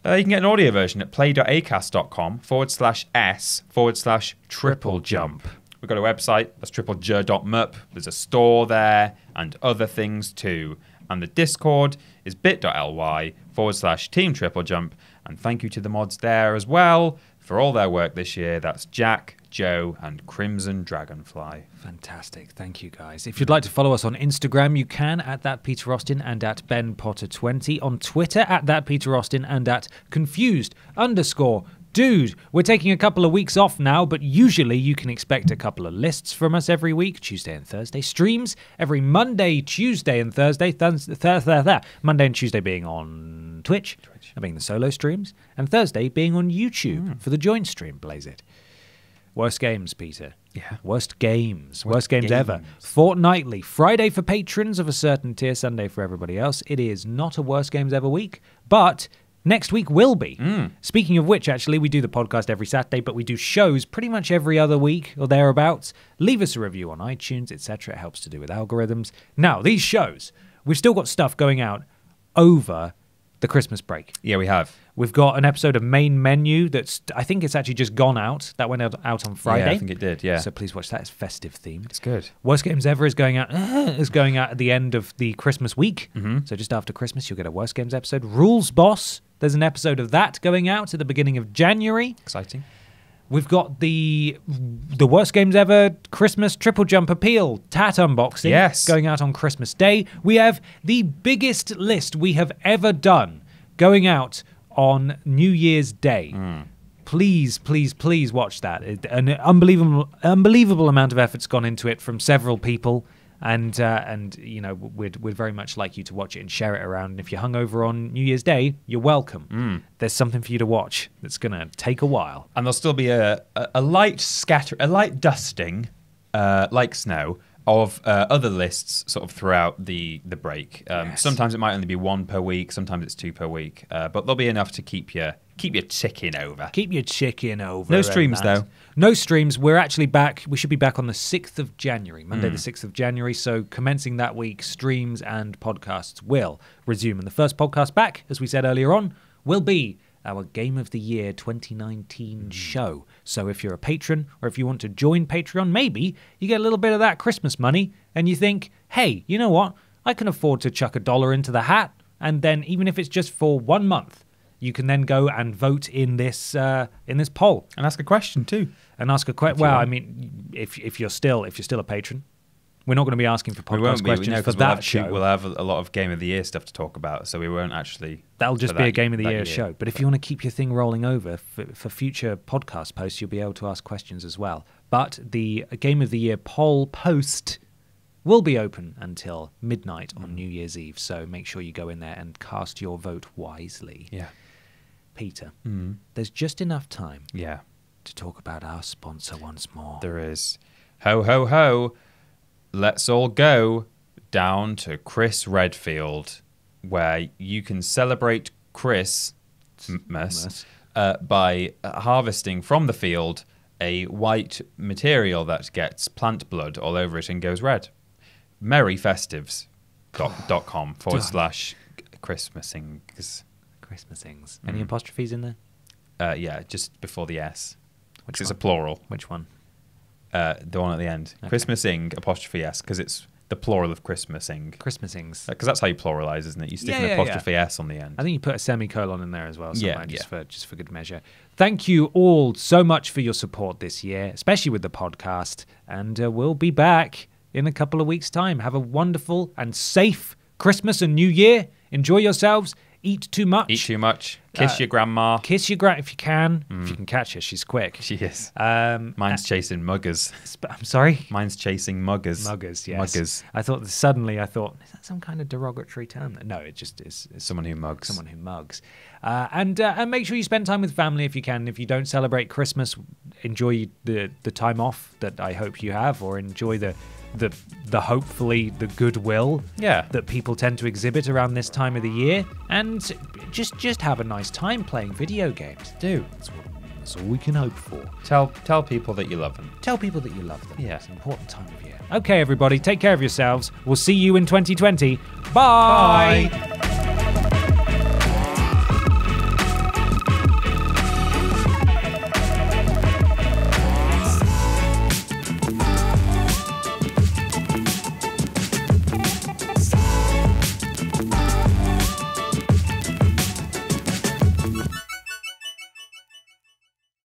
uh, you can get an audio version at play.acast.com forward slash s forward slash triple jump. We've got a website, that's tripleju.mp. There's a store there and other things too. And the Discord is bit.ly forward slash team triple jump. And thank you to the mods there as well for all their work this year. That's Jack, Joe, and Crimson Dragonfly. Fantastic. Thank you, guys. If you'd like to follow us on Instagram, you can at that Peter Austin and at Ben Potter 20. On Twitter, at that Peter Austin and at confused underscore dude. We're taking a couple of weeks off now, but usually you can expect a couple of lists from us every week, Tuesday and Thursday. Streams every Monday, Tuesday, and Thursday. Th- th- th- th- Monday and Tuesday being on Twitch, Twitch. being the solo streams, and Thursday being on YouTube mm. for the joint stream, Blaze it. Worst games, Peter. Yeah. Worst games. Worst, Worst games, ever. Fortnightly. Friday for patrons of a certain tier, Sunday for everybody else. It is not a worst games ever week, but next week will be. Mm. Speaking of which, actually, we do the podcast every Saturday, but we do shows pretty much every other week or thereabouts. Leave us a review on iTunes, etc. It helps to do with algorithms. Now, these shows, we've still got stuff going out over the Christmas break. Yeah, we have. We've got an episode of Main Menu that's, I think it's actually just gone out. That went out, out on Friday. Yeah, I think it did. Yeah. So please watch that. It's festive themed. it's good. Worst Games Ever is going out is going out at the end of the Christmas week. Mhm. So just after Christmas, you'll get a Worst Games episode. Rules Boss. There's an episode of that going out at the beginning of January. Exciting. We've got the the Worst Games Ever Christmas Triple Jump Appeal Tat unboxing Yes. going out on Christmas Day. We have the biggest list we have ever done going out on New Year's Day. Hmm. Please, please, please watch that. An unbelievable, unbelievable amount of effort's gone into it from several people, and uh, and you know we'd we'd very much like you to watch it and share it around. And if you're hungover on New Year's Day, you're welcome. There's something for you to watch that's gonna take a while. and there'll still be a, a, a light scatter, a light dusting, uh, like snow, of uh, other lists sort of throughout the the break. Um, Yes. Sometimes it might only be one per week. Sometimes it's two per week. Uh, but there'll be enough to keep you keep your ticking over. Keep your chicken over. No streams, that. though. No streams. We're actually back. We should be back on the 6th of January, Monday Hmm. the 6th of January. So, commencing that week, streams and podcasts will resume. And the first podcast back, as we said earlier on, will be our Game of the Year 2019 Hmm. show. So, if you're a patron or if you want to join Patreon, maybe you get a little bit of that Christmas money and you think, hey, you know what? I can afford to chuck a dollar into the hat. And then, even if it's just for one month, you can then go and vote in this uh, in this poll And ask a question too. and ask a question. Well. I mean, if if you're still if you're still a patron, we're not going to be asking for We podcast won't be, questions no, for 'cause we'll that have, show. we'll have a, a lot of Game of the Year stuff to talk about, so we won't actually. That'll just be that- a game of the that year, show. But if you want to keep your thing rolling over for, for future podcast posts, you'll be able to ask questions as well. But the game of the year poll post will be open until midnight Mm. on New Year's Eve. So make sure you go in there and cast your vote wisely. Yeah. Peter, Mm. there's just enough time Yeah. to talk about our sponsor once more. There is. Ho, ho, ho. Let's all go down to Chris Redfield, where you can celebrate Christmas uh, by uh, harvesting from the field a white material that gets plant blood all over it and goes red. Merryfestives.com forward slash Christmasings. Christmas things. Any Mm. apostrophes in there? Uh, yeah, just before the S. Which Because it's a one? plural. Which one? Uh, the one at the end. Okay. Christmasing apostrophe s because it's the plural of Christmasing. Christmasings. Because that's how you pluralize, isn't it? You stick Yeah, an yeah, yeah. apostrophe s on the end. I think you put a semicolon in there as well, Yeah, just yeah. for just for good measure. Thank you all so much for your support this year, especially with the podcast, and uh, we'll be back in a couple of weeks' time. Have a wonderful and safe Christmas and New Year. Enjoy yourselves. Eat too much. Eat too much. Kiss Uh, your grandma. Kiss your gra if you can. Mm. If you can catch her, she's quick. She is. Um, Mine's chasing muggers. uh, I'm sorry. Mine's chasing muggers. Muggers, yes. Muggers. I thought suddenly I thought is that some kind of derogatory term? No, it just is. Someone who mugs. someone who mugs. Uh, and uh, and make sure you spend time with family if you can. If you don't celebrate Christmas, enjoy the the time off that I hope you have, or enjoy the the the hopefully the goodwill Yeah. that people tend to exhibit around this time of the year, and just just have a nice time playing video games. Do. That's, what, that's all we can hope for. Tell tell people that you love them. Tell people that you love them. Yeah. It's an important time of year. Okay, everybody, take care of yourselves. We'll see you in 2020. Bye. Bye.